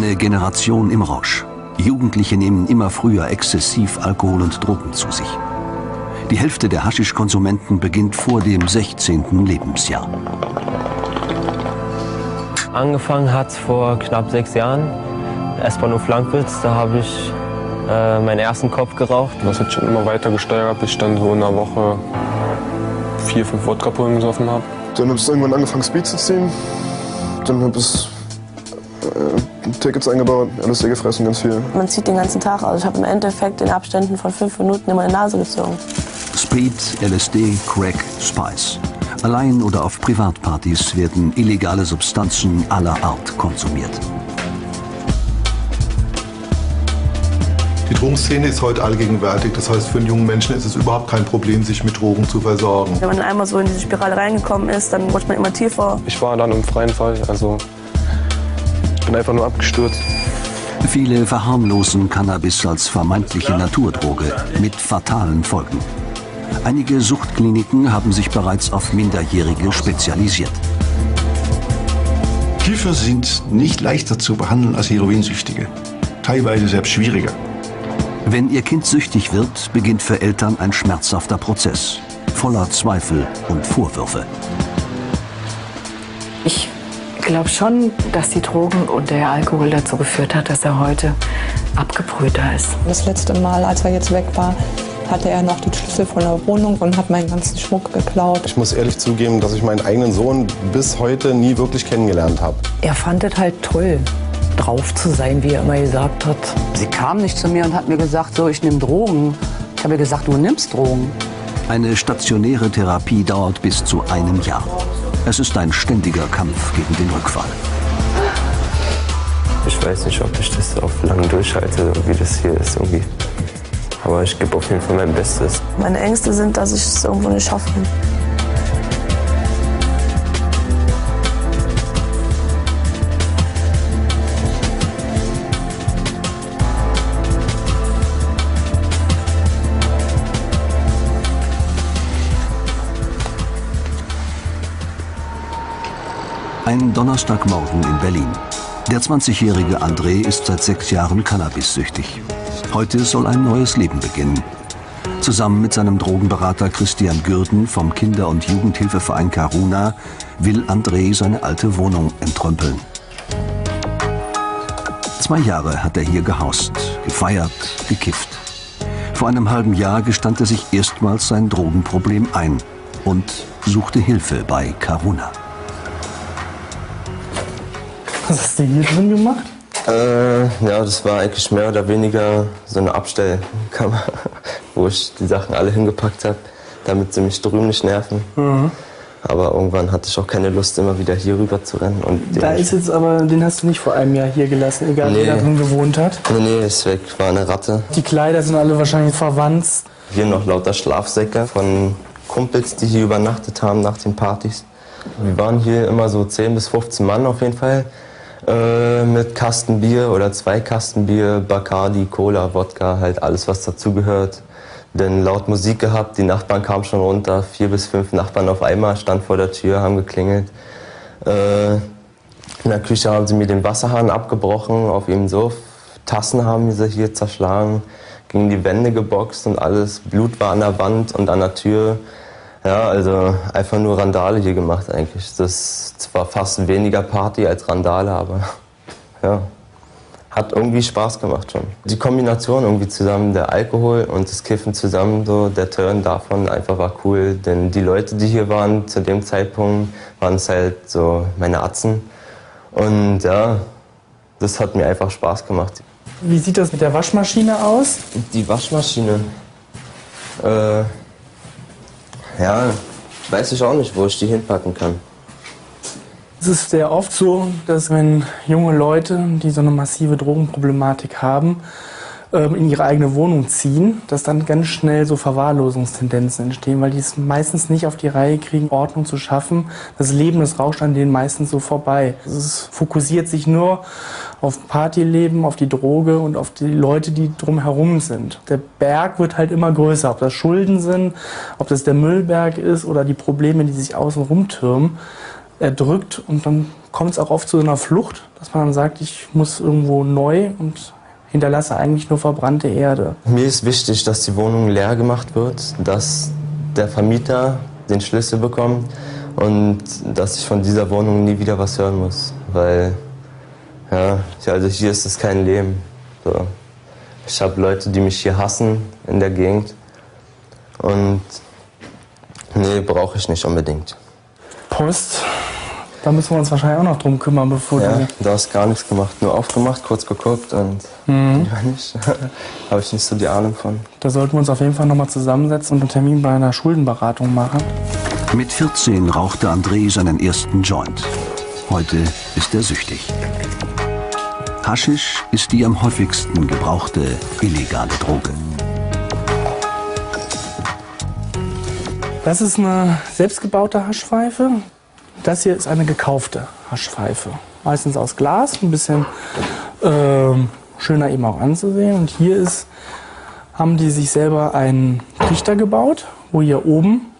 Eine Generation im Rausch. Jugendliche nehmen immer früher exzessiv Alkohol und Drogen zu sich. Die Hälfte der Haschischkonsumenten beginnt vor dem 16. Lebensjahr. Angefangen hat vor knapp sechs Jahren. S-Bahnhof Langwitz, da habe ich äh, meinen ersten Kopf geraucht. Das hat schon immer weiter gesteigert, bis ich dann so in einer Woche vier, fünf Wodka-Pullen gesoffen habe. Dann habe ich irgendwann angefangen, Speed zu ziehen. Dann habe ich äh, Tickets eingebaut, LSD gefressen, ganz viel. Man zieht den ganzen Tag aus. Ich habe im Endeffekt in Abständen von fünf Minuten immer die Nase gezogen. Speed, LSD, Crack, Spice. Allein oder auf Privatpartys werden illegale Substanzen aller Art konsumiert. Die Drogenszene ist heute allgegenwärtig. Das heißt, für einen jungen Menschen ist es überhaupt kein Problem, sich mit Drogen zu versorgen. Wenn man einmal so in diese Spirale reingekommen ist, dann rutscht man immer tiefer. Ich war dann im freien Fall, also bin einfach nur abgestürzt. Viele verharmlosen Cannabis als vermeintliche Naturdroge mit fatalen Folgen. Einige Suchtkliniken haben sich bereits auf Minderjährige spezialisiert. Kiffer sind nicht leichter zu behandeln als Heroinsüchtige. Teilweise selbst schwieriger. Wenn ihr Kind süchtig wird, beginnt für Eltern ein schmerzhafter Prozess, voller Zweifel und Vorwürfe. Ich glaube schon, dass die Drogen und der Alkohol dazu geführt hat, dass er heute abgebrühter ist. Das letzte Mal, als er jetzt weg war, hatte er noch die Schlüssel von der Wohnung und hat meinen ganzen Schmuck geklaut. Ich muss ehrlich zugeben, dass ich meinen eigenen Sohn bis heute nie wirklich kennengelernt habe. Er fand es halt toll, drauf zu sein, wie er immer gesagt hat. Sie kam nicht zu mir und hat mir gesagt, so, ich nehme Drogen. Ich habe ihr gesagt, du nimmst Drogen. Eine stationäre Therapie dauert bis zu einem Jahr. Es ist ein ständiger Kampf gegen den Rückfall. Ich weiß nicht, ob ich das auf lange durchhalte, wie das hier ist irgendwie. Aber ich gebe auf jeden Fall mein Bestes. Meine Ängste sind, dass ich es irgendwo nicht schaffe. Ein Donnerstagmorgen in Berlin. Der 20-jährige André ist seit sechs Jahren cannabissüchtig. Heute soll ein neues Leben beginnen. Zusammen mit seinem Drogenberater Christian Gürden vom Kinder- und Jugendhilfeverein Karuna will André seine alte Wohnung entrümpeln. Zwei Jahre hat er hier gehaust, gefeiert, gekifft. Vor einem halben Jahr gestand er sich erstmals sein Drogenproblem ein und suchte Hilfe bei Karuna. Was hast du hier drin gemacht? Äh, ja, das war eigentlich mehr oder weniger so eine Abstellkammer, wo ich die Sachen alle hingepackt habe, damit sie mich drüben nicht nerven. Mhm. Aber irgendwann hatte ich auch keine Lust, immer wieder hier rüber zu rennen. Und Da ist jetzt aber, den hast du nicht vor einem Jahr hier gelassen, egal Nee. wer da drin gewohnt hat. Nee, nee, ist weg, war eine Ratte. Die Kleider sind alle wahrscheinlich verwandt. Hier noch lauter Schlafsäcke von Kumpels, die hier übernachtet haben nach den Partys. Wir waren hier immer so 10 bis 15 Mann auf jeden Fall. Äh, mit Kasten Bier oder zwei Kasten Bier, Bacardi, Cola, Wodka, halt alles, was dazugehört. Dann laut Musik gehabt, die Nachbarn kamen schon runter, vier bis fünf Nachbarn auf einmal, stand vor der Tür, haben geklingelt. Äh, in der Küche haben sie mir den Wasserhahn abgebrochen, auf ihrem Sof. Tassen haben sie hier zerschlagen, gegen die Wände geboxt und alles. Blut war an der Wand und an der Tür. Ja, also einfach nur Randale hier gemacht eigentlich. Das zwar fast weniger Party als Randale, aber ja, hat irgendwie Spaß gemacht schon. Die Kombination irgendwie zusammen, der Alkohol und das Kiffen zusammen, so der Turn davon einfach war cool. Denn die Leute, die hier waren zu dem Zeitpunkt, waren es halt so meine Atzen. Und ja, das hat mir einfach Spaß gemacht. Wie sieht das mit der Waschmaschine aus? Die Waschmaschine. Äh, ja, weiß ich auch nicht, wo ich die hinpacken kann. Es ist sehr oft so, dass wenn junge Leute, die so eine massive Drogenproblematik haben, in ihre eigene Wohnung ziehen, dass dann ganz schnell so Verwahrlosungstendenzen entstehen, weil die es meistens nicht auf die Reihe kriegen, Ordnung zu schaffen. Das Leben, das rauscht an denen meistens so vorbei. Es fokussiert sich nur auf Partyleben, auf die Droge und auf die Leute, die drumherum sind. Der Berg wird halt immer größer, ob das Schulden sind, ob das der Müllberg ist oder die Probleme, die sich außen rumtürmen. erdrückt und dann kommt es auch oft zu einer Flucht, dass man dann sagt, ich muss irgendwo neu und hinterlasse eigentlich nur verbrannte Erde. Mir ist wichtig, dass die Wohnung leer gemacht wird, dass der Vermieter den Schlüssel bekommt und dass ich von dieser Wohnung nie wieder was hören muss, weil ja, also hier ist es kein Leben. So. Ich habe Leute, die mich hier hassen in der Gegend und nee, brauche ich nicht unbedingt. Post, da müssen wir uns wahrscheinlich auch noch drum kümmern, bevor ja, du... da hast gar nichts gemacht, nur aufgemacht, kurz geguckt und Mhm. nicht. Habe ich nicht so die Ahnung von. Da sollten wir uns auf jeden Fall nochmal zusammensetzen und einen Termin bei einer Schuldenberatung machen. Mit 14 rauchte André seinen ersten Joint. Heute ist er süchtig. Haschisch ist die am häufigsten gebrauchte illegale Droge. Das ist eine selbstgebaute Haschpfeife. Das hier ist eine gekaufte Haschpfeife. Meistens aus Glas, ein bisschen ähm, schöner eben auch anzusehen. Und hier ist, haben die sich selber einen Trichter gebaut, wo hier oben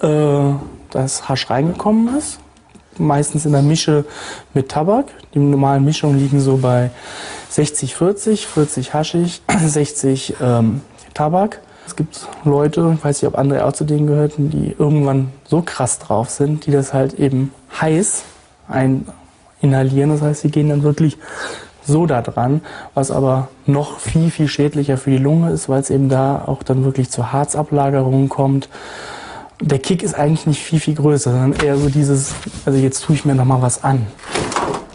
äh, das Hasch reingekommen ist. Meistens in der Mische mit Tabak. Die normalen Mischungen liegen so bei 60, 40, 40 Haschig, 60 ähm, Tabak. Es gibt Leute, ich weiß nicht, ob André auch zu denen gehörten, die irgendwann so krass drauf sind, die das halt eben heiß ein inhalieren. Das heißt, sie gehen dann wirklich so da dran, was aber noch viel, viel schädlicher für die Lunge ist, weil es eben da auch dann wirklich zur Harzablagerung kommt. Der Kick ist eigentlich nicht viel, viel größer, sondern eher so dieses, also jetzt tue ich mir noch mal was an.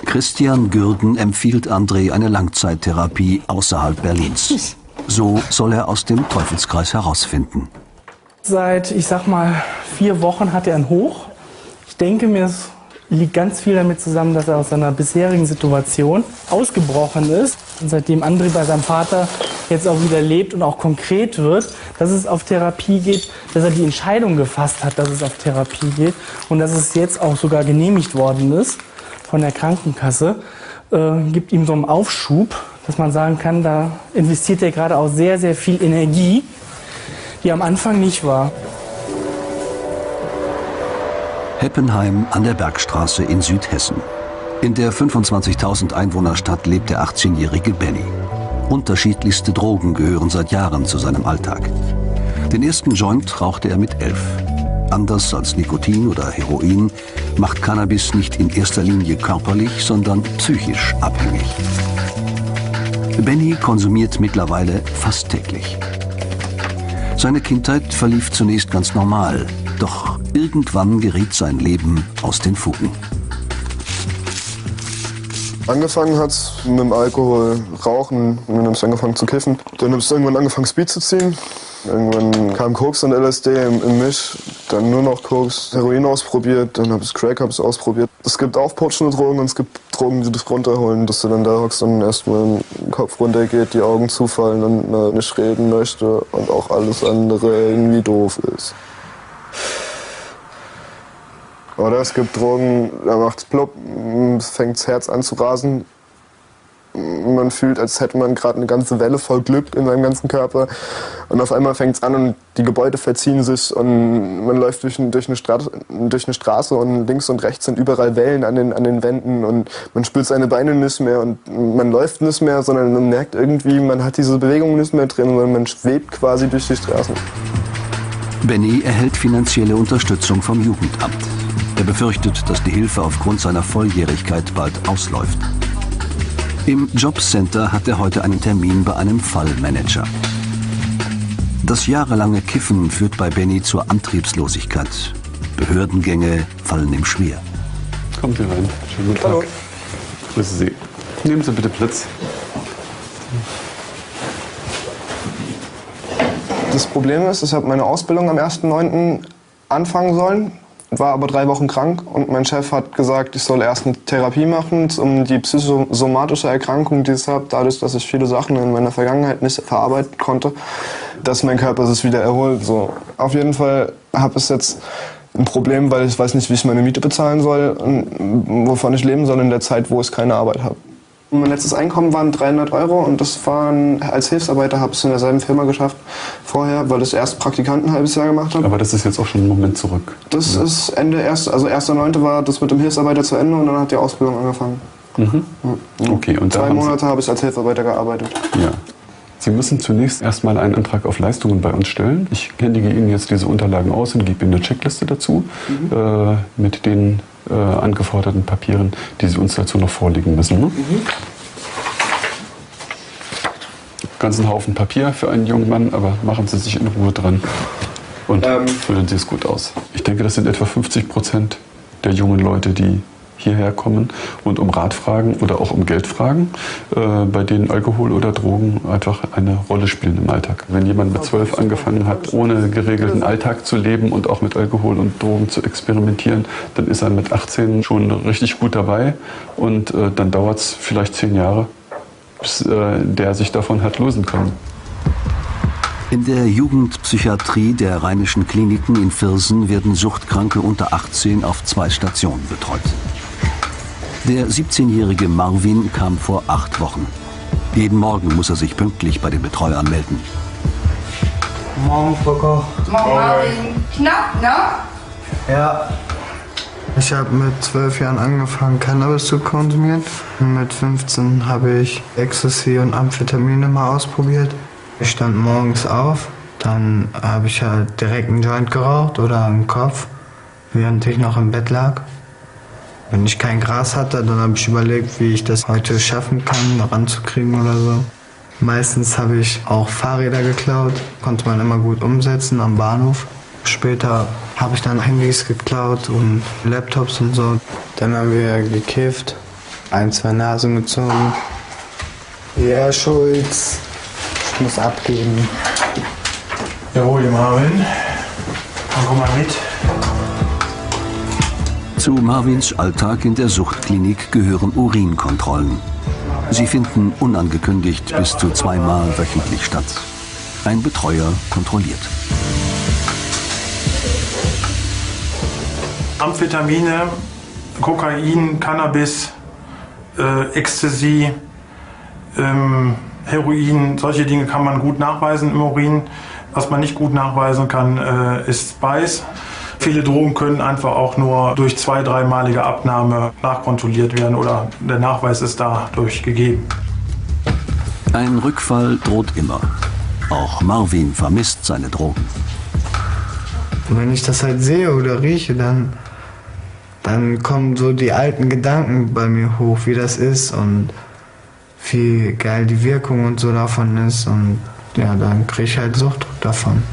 Christian Gürden empfiehlt André eine Langzeittherapie außerhalb Berlins. So soll er aus dem Teufelskreis herausfinden. Seit, ich sag mal, vier Wochen hat er ein Hoch. Ich denke mir, es liegt ganz viel damit zusammen, dass er aus seiner bisherigen Situation ausgebrochen ist. Und seitdem André bei seinem Vater jetzt auch wieder lebt und auch konkret wird, dass es auf Therapie geht, dass er die Entscheidung gefasst hat, dass es auf Therapie geht und dass es jetzt auch sogar genehmigt worden ist von der Krankenkasse, äh, gibt ihm so einen Aufschub, dass man sagen kann, da investiert er gerade auch sehr, sehr viel Energie, die am Anfang nicht war. Heppenheim an der Bergstraße in Südhessen. In der 25.000 Einwohnerstadt lebt der 18-jährige Benny. Unterschiedlichste Drogen gehören seit Jahren zu seinem Alltag. Den ersten Joint rauchte er mit elf. Anders als Nikotin oder Heroin macht Cannabis nicht in erster Linie körperlich, sondern psychisch abhängig. Benny konsumiert mittlerweile fast täglich. Seine Kindheit verlief zunächst ganz normal, doch irgendwann geriet sein Leben aus den Fugen. Angefangen hat mit dem Alkohol, Rauchen dann habe ich angefangen zu kiffen. Dann habe ich irgendwann angefangen Speed zu ziehen. Irgendwann kam Koks und LSD im, im Misch, dann nur noch Koks, Heroin ausprobiert, dann habe ich Crack hab ich ausprobiert. Es gibt aufputschende Drogen und es gibt Drogen, die dich runterholen, dass du dann da hockst und erstmal den Kopf runtergeht, die Augen zufallen und nicht reden möchte und auch alles andere irgendwie doof ist. Oder es gibt Drogen, da macht's plopp, fängt das Herz an zu rasen. Man fühlt, als hätte man gerade eine ganze Welle voll Glück in seinem ganzen Körper. Und auf einmal fängt es an und die Gebäude verziehen sich und man läuft durch, durch, eine Straße, durch eine Straße und links und rechts sind überall Wellen an den, an den Wänden und man spürt seine Beine nicht mehr und man läuft nicht mehr, sondern man merkt irgendwie, man hat diese Bewegung nicht mehr drin, sondern man schwebt quasi durch die Straßen. Benny erhält finanzielle Unterstützung vom Jugendamt. Er befürchtet, dass die Hilfe aufgrund seiner Volljährigkeit bald ausläuft. Im Jobcenter hat er heute einen Termin bei einem Fallmanager. Das jahrelange Kiffen führt bei Benny zur Antriebslosigkeit. Behördengänge fallen ihm schwer. Kommen Sie rein. Schönen guten Tag. Hallo. Grüße Sie. Nehmen Sie bitte Platz. Das Problem ist, ich habe meine Ausbildung am 1.9. anfangen sollen, war aber drei Wochen krank und mein Chef hat gesagt, ich soll erst eine Therapie machen, um die psychosomatische Erkrankung, die ich habe, dadurch, dass ich viele Sachen in meiner Vergangenheit nicht verarbeiten konnte, dass mein Körper sich wieder erholt. So. Auf jeden Fall habe ich jetzt ein Problem, weil ich weiß nicht, wie ich meine Miete bezahlen soll und wovon ich leben soll in der Zeit, wo ich keine Arbeit habe. Mein letztes Einkommen waren 300 Euro und das waren als Hilfsarbeiter habe ich es in derselben Firma geschafft vorher, weil ich erst Praktikanten ein halbes Jahr gemacht habe. Aber das ist jetzt auch schon einen Moment zurück. Das Ja. ist Ende erst, also 1.9. war das mit dem Hilfsarbeiter zu Ende und dann hat die Ausbildung angefangen. Mhm. Okay, und Zwei Monate habe ich als Hilfsarbeiter gearbeitet. Ja. Sie müssen zunächst erstmal einen Antrag auf Leistungen bei uns stellen. Ich händige Ihnen jetzt diese Unterlagen aus und gebe Ihnen eine Checkliste dazu äh, mit den äh, angeforderten Papieren, die Sie uns dazu noch vorlegen müssen. Ne? Ganzen Haufen Papier für einen jungen Mann, aber machen Sie sich in Ruhe dran und füllen Sie es gut aus. Ich denke, das sind etwa 50 Prozent der jungen Leute, die hierher kommen und um Rat fragen oder auch um Geld fragen, äh, bei denen Alkohol oder Drogen einfach eine Rolle spielen im Alltag. Wenn jemand mit zwölf angefangen hat, ohne geregelten Alltag zu leben und auch mit Alkohol und Drogen zu experimentieren, dann ist er mit 18 schon richtig gut dabei und äh, dann dauert es vielleicht zehn Jahre, bis äh, der sich davon hat lösen können. In der Jugendpsychiatrie der Rheinischen Kliniken in Viersen werden Suchtkranke unter 18 auf zwei Stationen betreut. Der 17-jährige Marvin kam vor acht Wochen. Jeden Morgen muss er sich pünktlich bei den Betreuern melden. Morgen, Coco. Morgen, Marvin. Knapp, ne? Ja. Ich habe mit zwölf Jahren angefangen, Cannabis zu konsumieren. Mit 15 habe ich Ecstasy und Amphetamine mal ausprobiert. Ich stand morgens auf, dann habe ich halt direkt einen Joint geraucht oder einen Kopf, während ich noch im Bett lag. Wenn ich kein Gras hatte, dann habe ich überlegt, wie ich das heute schaffen kann, ranzukriegen oder so. Meistens habe ich auch Fahrräder geklaut, konnte man immer gut umsetzen am Bahnhof. Später habe ich dann Handys geklaut und Laptops und so. Dann haben wir gekifft, ein, zwei Nasen gezogen. Ja, Schulz, ich muss abgeben. Jawohl, Marvin. Dann komm mal mit. Zu Marvins Alltag in der Suchtklinik gehören Urinkontrollen. Sie finden unangekündigt bis zu zweimal wöchentlich statt. Ein Betreuer kontrolliert. Amphetamine, Kokain, Cannabis, äh, Ecstasy, ähm, Heroin, solche Dinge kann man gut nachweisen im Urin. Was man nicht gut nachweisen kann, äh, ist Spice. Viele Drogen können einfach auch nur durch zwei-, dreimalige Abnahme nachkontrolliert werden oder der Nachweis ist dadurch gegeben. Ein Rückfall droht immer. Auch Marvin vermisst seine Drogen. Und wenn ich das halt sehe oder rieche, dann, dann kommen so die alten Gedanken bei mir hoch, wie das ist und wie geil die Wirkung und so davon ist. Und ja, dann kriege ich halt Suchtdruck davon.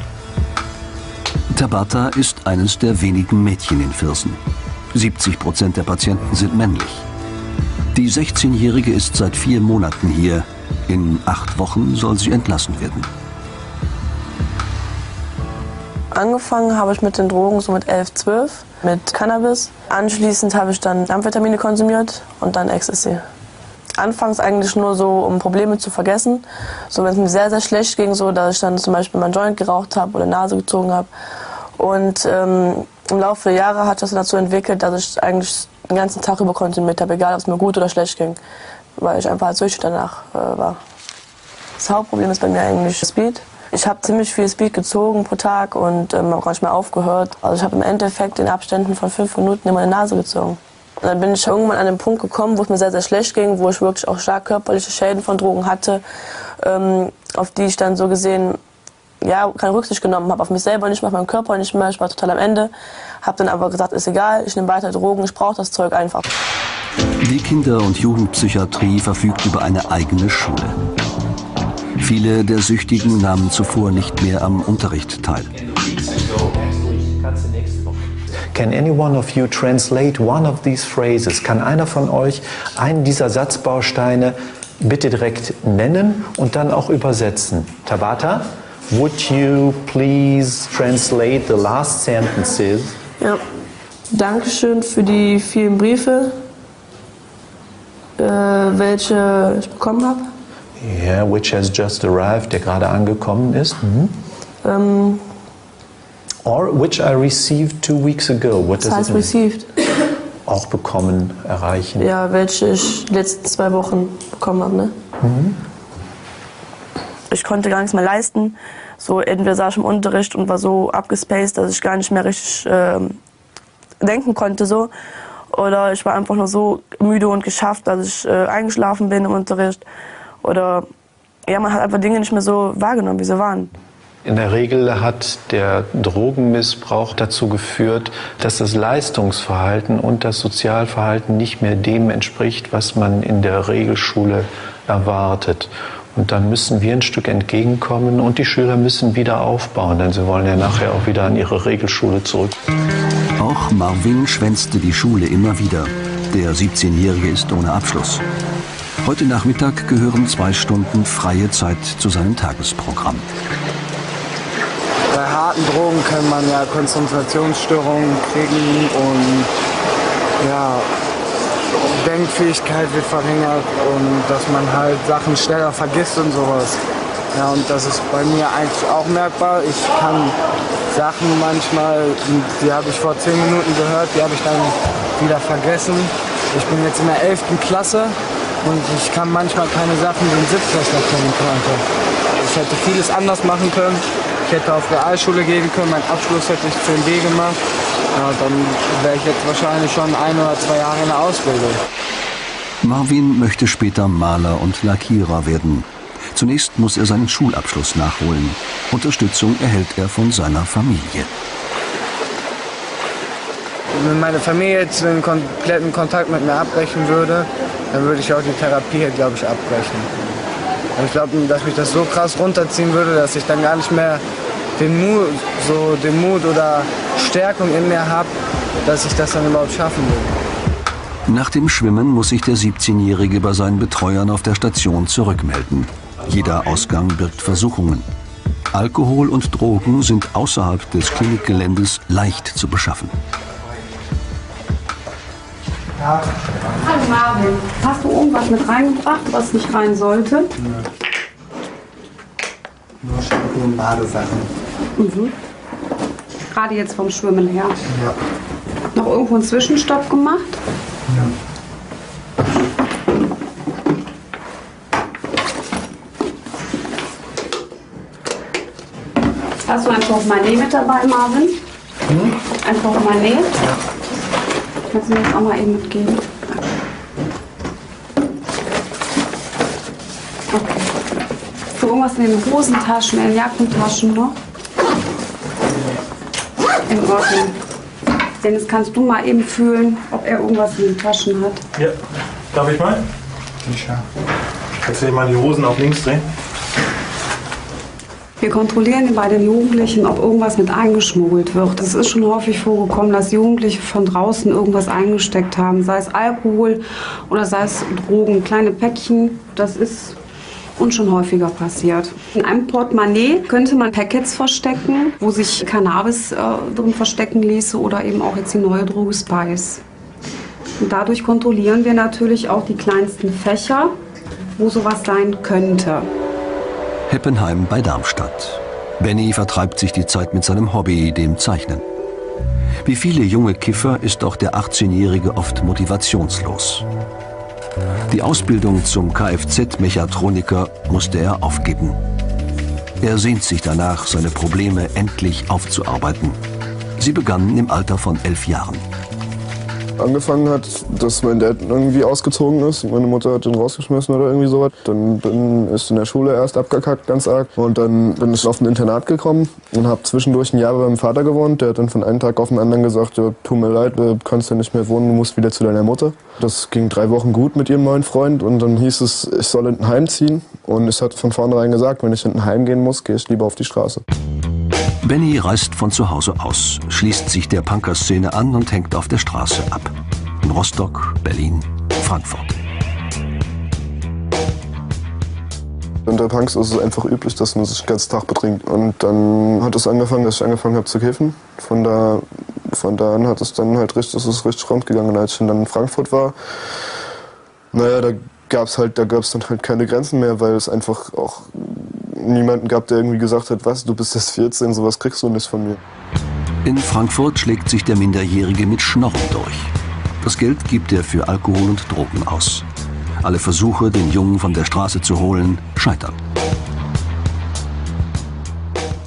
Tabata ist eines der wenigen Mädchen in Viersen. 70 Prozent der Patienten sind männlich. Die 16-Jährige ist seit vier Monaten hier. In acht Wochen soll sie entlassen werden. Angefangen habe ich mit den Drogen so mit 11, 12, mit Cannabis. Anschließend habe ich dann Amphetamine konsumiert und dann Ecstasy. Anfangs eigentlich nur so, um Probleme zu vergessen. So, wenn es mir sehr, sehr schlecht ging, so, dass ich dann zum Beispiel meinen Joint geraucht habe oder Nase gezogen habe. Und ähm, im Laufe der Jahre hat das dazu entwickelt, dass ich eigentlich den ganzen Tag über konsumiert habe, egal ob es mir gut oder schlecht ging. Weil ich einfach halt süchtig danach äh, war. Das Hauptproblem ist bei mir eigentlich Speed. Ich habe ziemlich viel Speed gezogen pro Tag und ähm, nicht mehr aufgehört. Also ich habe im Endeffekt in Abständen von fünf Minuten in meine Nase gezogen. Dann bin ich irgendwann an den Punkt gekommen, wo es mir sehr, sehr schlecht ging, wo ich wirklich auch stark körperliche Schäden von Drogen hatte, ähm, auf die ich dann so gesehen ja, keine Rücksicht genommen habe, auf mich selber nicht mehr, auf meinen Körper nicht mehr. Ich war total am Ende. Habe dann aber gesagt, ist egal, ich nehme weiter Drogen, ich brauche das Zeug einfach. Die Kinder- und Jugendpsychiatrie verfügt über eine eigene Schule. Viele der Süchtigen nahmen zuvor nicht mehr am Unterricht teil. Can any one of you translate one of these phrases? Kann einer von euch einen dieser Satzbausteine bitte direkt nennen und dann auch übersetzen? Tabata, would you please translate the last sentences? Ja. Dankeschön für die vielen Briefe, äh, welche ich bekommen habe. Yeah, which has just arrived, der gerade angekommen ist. Mhm. Ähm, Or which I received two weeks ago. What das does heißt received. auch bekommen, erreichen? Ja, welche ich die letzten zwei Wochen bekommen habe. Ne? Mhm. Ich konnte gar nichts mehr leisten. So entweder saß ich im Unterricht und war so abgespaced, dass ich gar nicht mehr richtig ähm, denken konnte so. Oder ich war einfach nur so müde und geschafft, dass ich äh, eingeschlafen bin im Unterricht. Oder ja, man hat einfach Dinge nicht mehr so wahrgenommen, wie sie waren. In der Regel hat der Drogenmissbrauch dazu geführt, dass das Leistungsverhalten und das Sozialverhalten nicht mehr dem entspricht, was man in der Regelschule erwartet. Und dann müssen wir ein Stück entgegenkommen und die Schüler müssen wieder aufbauen, denn sie wollen ja nachher auch wieder an ihre Regelschule zurück. Auch Marvin schwänzte die Schule immer wieder. Der 17-Jährige ist ohne Abschluss. Heute Nachmittag gehören zwei Stunden freie Zeit zu seinem Tagesprogramm. Harten Drogen kann man ja Konzentrationsstörungen kriegen und ja, Denkfähigkeit wird verringert und dass man halt Sachen schneller vergisst und sowas. Ja, und das ist bei mir eigentlich auch merkbar. Ich kann Sachen manchmal, die habe ich vor zehn Minuten gehört, die habe ich dann wieder vergessen. Ich bin jetzt in der 11. Klasse und ich kann manchmal keine Sachen, die ein Siebtklässler können konnte. Ich hätte vieles anders machen können. Ich hätte auf Realschule gehen können, meinen Abschluss hätte ich 10b gemacht. Ja, dann wäre ich jetzt wahrscheinlich schon ein oder zwei Jahre in der Ausbildung. Marvin möchte später Maler und Lackierer werden. Zunächst muss er seinen Schulabschluss nachholen. Unterstützung erhält er von seiner Familie. Wenn meine Familie jetzt den kompletten Kontakt mit mir abbrechen würde, dann würde ich auch die Therapie, glaube ich, abbrechen. Und ich glaube, dass mich das so krass runterziehen würde, dass ich dann gar nicht mehr den Mut, so den Mut oder Stärkung in mir habe, dass ich das dann überhaupt schaffen will. Nach dem Schwimmen muss sich der 17-Jährige bei seinen Betreuern auf der Station zurückmelden. Jeder Ausgang birgt Versuchungen. Alkohol und Drogen sind außerhalb des Klinikgeländes leicht zu beschaffen. Ja. Hallo Marvin, hast du irgendwas mit reingebracht, was nicht rein sollte? Nur Shampoo und Badesachen. Mhm. Gerade jetzt vom Schwimmen her. Ja. Noch irgendwo einen Zwischenstopp gemacht? ja. Hast du ein Portemonnaie mit dabei, Marvin? Hm? Ein Portemonnaie? Ja. Kannst du mir das auch mal eben mitgeben? Okay. Du irgendwas in den Hosentaschen, in den Jackentaschen noch? In Ordnung. Dennis, kannst du mal eben fühlen, ob er irgendwas in den Taschen hat? Ja. Darf ich mal? Sicher. Kannst du dir mal die Hosen auf links drehen? Wir kontrollieren bei den Jugendlichen, ob irgendwas mit eingeschmuggelt wird. Es ist schon häufig vorgekommen, dass Jugendliche von draußen irgendwas eingesteckt haben, sei es Alkohol oder sei es Drogen, kleine Päckchen. Das ist uns schon häufiger passiert. In einem Portemonnaie könnte man Packets verstecken, wo sich Cannabis äh, drin verstecken ließe oder eben auch jetzt die neue Droge Spice. Und dadurch kontrollieren wir natürlich auch die kleinsten Fächer, wo sowas sein könnte. Heppenheim bei Darmstadt. Benny vertreibt sich die Zeit mit seinem Hobby, dem Zeichnen. Wie viele junge Kiffer ist auch der 18-Jährige oft motivationslos. Die Ausbildung zum Kfz-Mechatroniker musste er aufgeben. Er sehnt sich danach, seine Probleme endlich aufzuarbeiten. Sie begannen im Alter von elf Jahren. Angefangen hat, dass mein Dad irgendwie ausgezogen ist. Meine Mutter hat ihn rausgeschmissen oder irgendwie sowas. Dann bin ich in der Schule erst abgekackt, ganz arg. Und dann bin ich auf ein Internat gekommen und habe zwischendurch ein Jahr bei meinem Vater gewohnt. Der hat dann von einem Tag auf den anderen gesagt, ja, tut mir leid, du kannst ja nicht mehr wohnen, du musst wieder zu deiner Mutter. Das ging drei Wochen gut mit ihrem neuen Freund und dann hieß es, ich soll in ein Heim ziehen. Und ich hatte von vornherein gesagt, wenn ich in ein Heim gehen muss, gehe ich lieber auf die Straße. Benny reist von zu Hause aus, schließt sich der Punkerszene an und hängt auf der Straße ab. In Rostock, Berlin, Frankfurt. Unter Punks ist es einfach üblich, dass man sich den ganzen Tag betrinkt. Und dann hat es angefangen, dass ich angefangen habe zu kiffen. Von da, von da an hat es dann halt richtig, ist es richtig rund gegangen. Als ich dann in Frankfurt war, naja, da gab es halt, da gab es dann halt keine Grenzen mehr, weil es einfach auch niemanden gab, der irgendwie gesagt hat, was, du bist jetzt 14, sowas kriegst du nicht von mir. In Frankfurt schlägt sich der Minderjährige mit Schnorren durch. Das Geld gibt er für Alkohol und Drogen aus. Alle Versuche, den Jungen von der Straße zu holen, scheitern.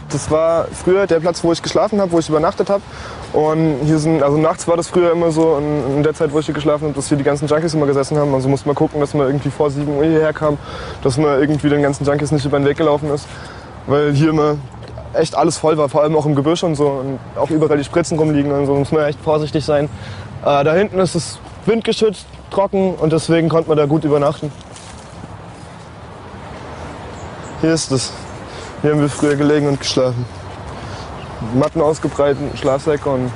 Das war früher der Platz, wo ich geschlafen habe, wo ich übernachtet habe. Und hier sind, also nachts war das früher immer so, in, der Zeit, wo ich hier geschlafen habe, dass hier die ganzen Junkies immer gesessen haben. Also musste man gucken, dass man irgendwie vor 7 Uhr hierher kam, dass man irgendwie den ganzen Junkies nicht über den Weg gelaufen ist. Weil hier immer echt alles voll war, vor allem auch im Gebüsch und so. Und auch überall die Spritzen rumliegen und so, muss man echt vorsichtig sein. Äh, da hinten ist es windgeschützt, trocken und deswegen konnte man da gut übernachten. Hier ist es. Hier haben wir früher gelegen und geschlafen. Matten ausgebreitet, Schlafsäcke und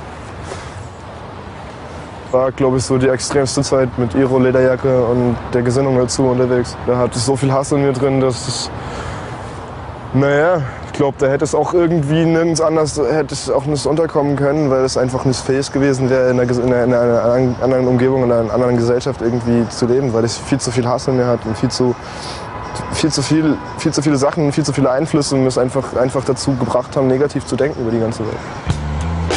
war, glaube ich, so die extremste Zeit mit Iro, Lederjacke und der Gesinnung dazu unterwegs. Da hatte ich so viel Hass in mir drin, dass es, naja, ich glaube, da hätte es auch irgendwie nirgends anders hätte es auch nicht unterkommen können, weil es einfach nicht fähig gewesen wäre, in einer, in in einer anderen Umgebung, in einer anderen Gesellschaft irgendwie zu leben, weil ich viel zu viel Hass in mir hatte und viel zu, viel zu, viel, viel zu viele Sachen, viel zu viele Einflüsse und es einfach, einfach dazu gebracht haben, negativ zu denken über die ganze Welt.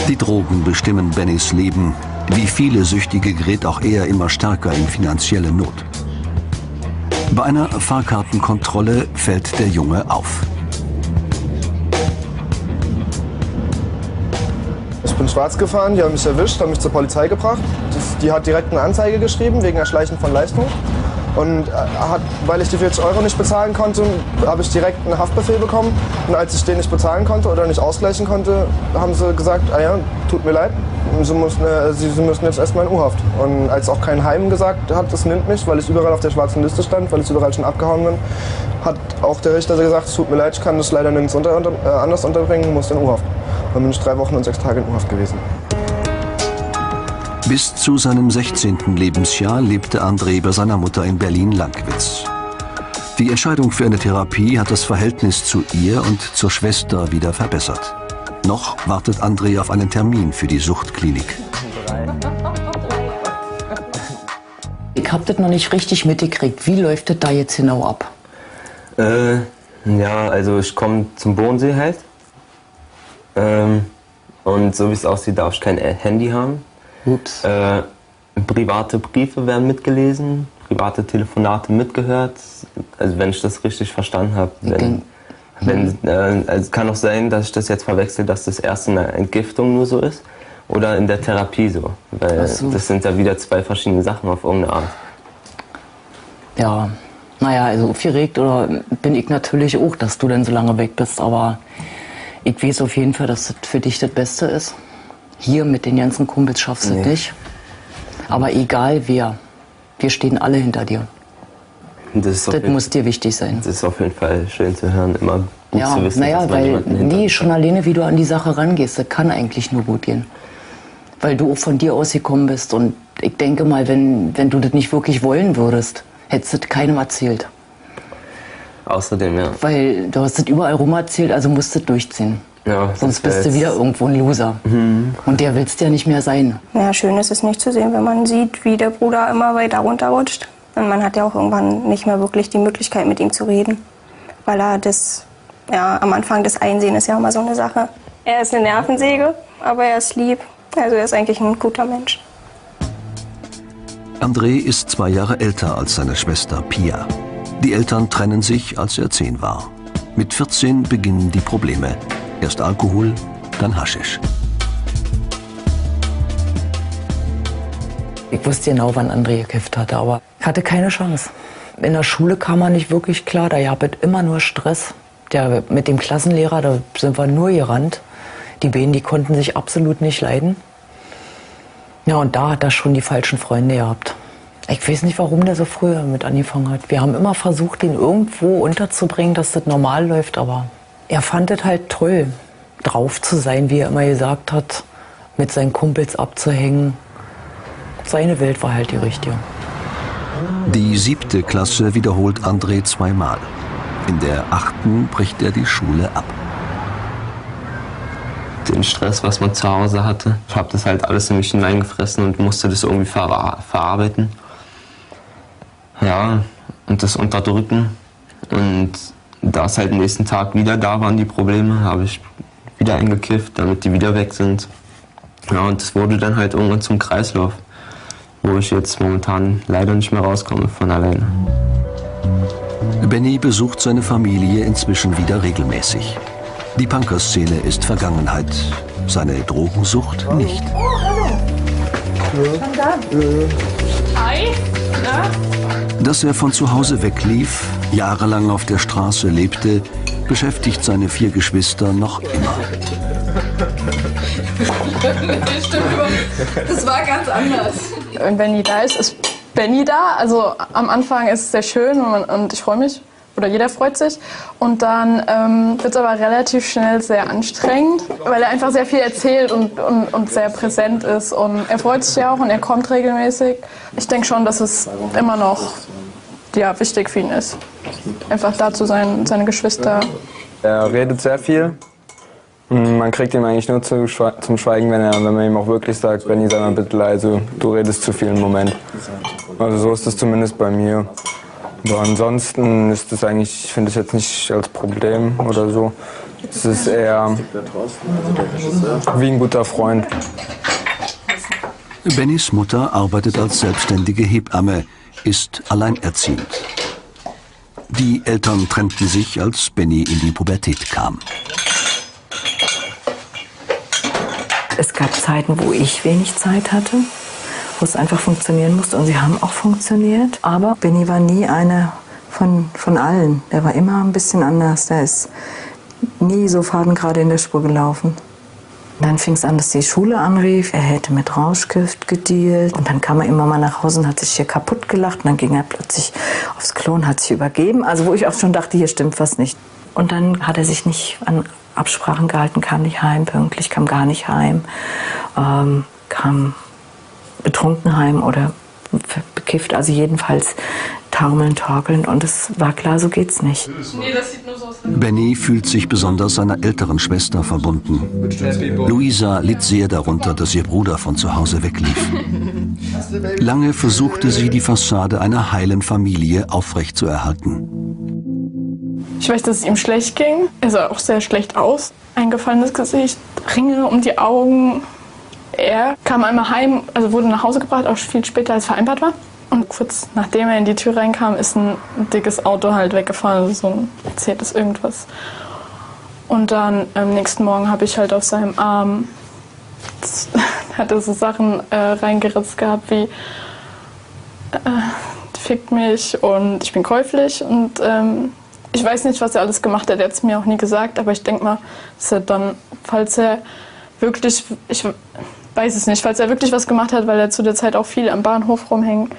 Die Drogen bestimmen Bennys Leben. Wie viele Süchtige gerät auch er immer stärker in finanzielle Not. Bei einer Fahrkartenkontrolle fällt der Junge auf. Ich bin schwarz gefahren, die haben mich erwischt, haben mich zur Polizei gebracht. Die, die hat direkt eine Anzeige geschrieben wegen Erschleichen von Leistung. Und äh, hat, weil ich die 40 Euro nicht bezahlen konnte, habe ich direkt einen Haftbefehl bekommen. Und als ich den nicht bezahlen konnte oder nicht ausgleichen konnte, haben sie gesagt, ah ja, tut mir leid, sie müssen, äh, sie, sie müssen jetzt erstmal in U-Haft. Und als auch kein Heim gesagt hat, das nimmt mich, weil ich überall auf der schwarzen Liste stand, weil ich überall schon abgehauen bin, hat auch der Richter gesagt, es tut mir leid, ich kann das leider nirgends unter, unter, äh, anders unterbringen, muss in U-Haft. Dann bin ich drei Wochen und sechs Tage in U-Haft gewesen. Bis zu seinem 16. Lebensjahr lebte André bei seiner Mutter in Berlin-Lankwitz. Die Entscheidung für eine Therapie hat das Verhältnis zu ihr und zur Schwester wieder verbessert. Noch wartet André auf einen Termin für die Suchtklinik. Ich hab das noch nicht richtig mitgekriegt. Wie läuft das da jetzt genau ab? Äh, ja, also ich komme zum Bodensee halt. Ähm, und so wie es aussieht, darf ich kein Handy haben. Ups. Äh, private Briefe werden mitgelesen, private Telefonate mitgehört. Also wenn ich das richtig verstanden habe. Wenn, wenn, äh, also es kann auch sein, dass ich das jetzt verwechsel, dass das erst in der Entgiftung nur so ist oder in der Therapie so. Weil so. das sind ja wieder zwei verschiedene Sachen auf irgendeine Art. Ja, naja, also aufgeregt oder bin ich natürlich auch, dass du denn so lange weg bist, aber ich weiß auf jeden Fall, dass das für dich das Beste ist. Hier mit den ganzen Kumpels schaffst du Nee. nicht. Aber egal wer, wir stehen alle hinter dir. Das, Das muss dir wichtig sein. Das ist auf jeden Fall schön zu hören, immer gut ja, zu wissen, naja, weil, nee, schon alleine, wie du an die Sache rangehst, das kann eigentlich nur gut gehen. Weil du auch von dir ausgekommen bist und ich denke mal, wenn, wenn du das nicht wirklich wollen würdest, hättest du das keinem erzählt. Außerdem, ja. Weil du hast das überall rum erzählt, also musst du das durchziehen. Ja Sonst bist du wieder irgendwo ein Loser. Mhm. Und der willst ja nicht mehr sein. Ja, schön ist es nicht zu sehen, wenn man sieht, wie der Bruder immer weiter runterrutscht. Und man hat ja auch irgendwann nicht mehr wirklich die Möglichkeit, mit ihm zu reden. Weil er das, ja, am Anfang das Einsehen ist ja immer so eine Sache. Er ist eine Nervensäge, aber er ist lieb. Also er ist eigentlich ein guter Mensch. André ist zwei Jahre älter als seine Schwester Pia. Die Eltern trennen sich, als er zehn war. Mit 14 beginnen die Probleme. Erst Alkohol, dann Haschisch. Ich wusste genau, wann André gekifft hatte, aber ich hatte keine Chance. In der Schule kam er nicht wirklich klar, da gab es immer nur Stress. Der, mit dem Klassenlehrer, da sind wir nur gerannt. Die beiden, die konnten sich absolut nicht leiden. Ja, und da hat er schon die falschen Freunde gehabt. Ich weiß nicht, warum der so früh damit angefangen hat. Wir haben immer versucht, ihn irgendwo unterzubringen, dass das normal läuft, aber er fand es halt toll, drauf zu sein, wie er immer gesagt hat, mit seinen Kumpels abzuhängen. Seine Welt war halt die richtige. Die siebte Klasse wiederholt André zweimal. In der achten bricht er die Schule ab. den Stress, was man zu Hause hatte. Ich habe das halt alles in mich hineingefressen und musste das irgendwie ver verarbeiten. Ja, und das unterdrücken. Und da es halt am nächsten Tag wieder da waren, die Probleme, habe ich wieder eingekifft, damit die wieder weg sind. Ja, und es wurde dann halt irgendwann zum Kreislauf. wo ich jetzt momentan leider nicht mehr rauskomme von alleine. Benny besucht seine Familie inzwischen wieder regelmäßig. Die Punkerszene ist Vergangenheit, seine Drogensucht nicht. Hi. Na? Dass er von zu Hause weglief, jahrelang auf der Straße lebte, beschäftigt seine vier Geschwister noch immer. Das war ganz anders. Wenn Benny da ist, ist Benny da. Also am Anfang ist es sehr schön und, und ich freue mich. Oder jeder freut sich. Und dann ähm, wird es aber relativ schnell sehr anstrengend, weil er einfach sehr viel erzählt und, und, und sehr präsent ist. Und er freut sich ja auch und er kommt regelmäßig. Ich denke schon, dass es immer noch ja, wichtig für ihn ist. Einfach da zu sein, seine Geschwister. Er redet sehr viel. Man kriegt ihm eigentlich nur zum Schweigen, wenn, er, wenn man ihm auch wirklich sagt, Benny, sei mal bitte leise, du redest zu viel im Moment. Also so ist es zumindest bei mir. Aber ansonsten ist es eigentlich, ich finde es jetzt nicht als Problem oder so. Es ist eher wie ein guter Freund. Bennys Mutter arbeitet als selbstständige Hebamme, ist alleinerziehend. Die Eltern trennten sich, als Benny in die Pubertät kam. Es gab Zeiten, wo ich wenig Zeit hatte, wo es einfach funktionieren musste und sie haben auch funktioniert. Aber Benny war nie einer von, von allen. Der war immer ein bisschen anders. Der ist nie so fadengerade in der Spur gelaufen. Dann fing es an, dass die Schule anrief, er hätte mit Rauschgift gedealt. Und dann kam er immer mal nach Hause und hat sich hier kaputt gelacht. Und dann ging er plötzlich aufs Klo und hat sich übergeben. Also wo ich auch schon dachte, hier stimmt was nicht. Und dann hat er sich nicht an Absprachen gehalten, kam nicht heim pünktlich, kam gar nicht heim, ähm, kam betrunken heim oder bekifft. Also jedenfalls taumeln, torkeln. Und es war klar, so geht's nicht. Nee, so. Benny fühlt sich besonders seiner älteren Schwester verbunden. Luisa litt sehr darunter, dass ihr Bruder von zu Hause weglief. Lange versuchte sie, die Fassade einer heilen Familie aufrechtzuerhalten. Ich weiß, dass es ihm schlecht ging. Er sah auch sehr schlecht aus. Eingefallenes Gesicht, Ringe um die Augen. Er kam einmal heim, also wurde nach Hause gebracht, auch viel später als vereinbart war. Und kurz nachdem er in die Tür reinkam, ist ein dickes Auto halt weggefahren, also so ein erzähltes irgendwas. Und dann am nächsten Morgen habe ich halt auf seinem Arm, hat er so Sachen äh, reingeritzt gehabt wie, äh, fickt mich und ich bin käuflich und ähm, ich weiß nicht, was er alles gemacht hat, er hat es mir auch nie gesagt, aber ich denke mal, dass er dann, falls er wirklich, ich weiß es nicht, falls er wirklich was gemacht hat, weil er zu der Zeit auch viel am Bahnhof rumhängt,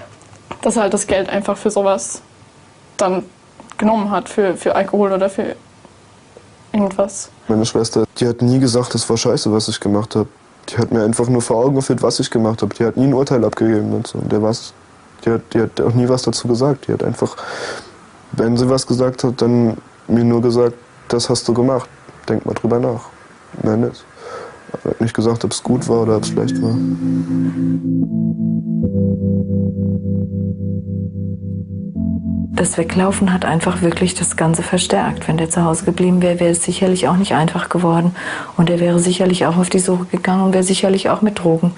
dass er halt das Geld einfach für sowas dann genommen hat, für, für Alkohol oder für irgendwas. Meine Schwester, die hat nie gesagt, das war scheiße, was ich gemacht habe. Die hat mir einfach nur vor Augen geführt, was ich gemacht habe. Die hat nie ein Urteil abgegeben und so. Und der war's. Die hat, die hat auch nie was dazu gesagt. Die hat einfach, wenn sie was gesagt hat, dann mir nur gesagt, das hast du gemacht. Denk mal drüber nach. Mehr nicht. Aber hat nicht gesagt, ob es gut war oder ob es schlecht war. Das Weglaufen hat einfach wirklich das Ganze verstärkt. Wenn der zu Hause geblieben wäre, wäre es sicherlich auch nicht einfach geworden. Und er wäre sicherlich auch auf die Suche gegangen und wäre sicherlich auch mit Drogen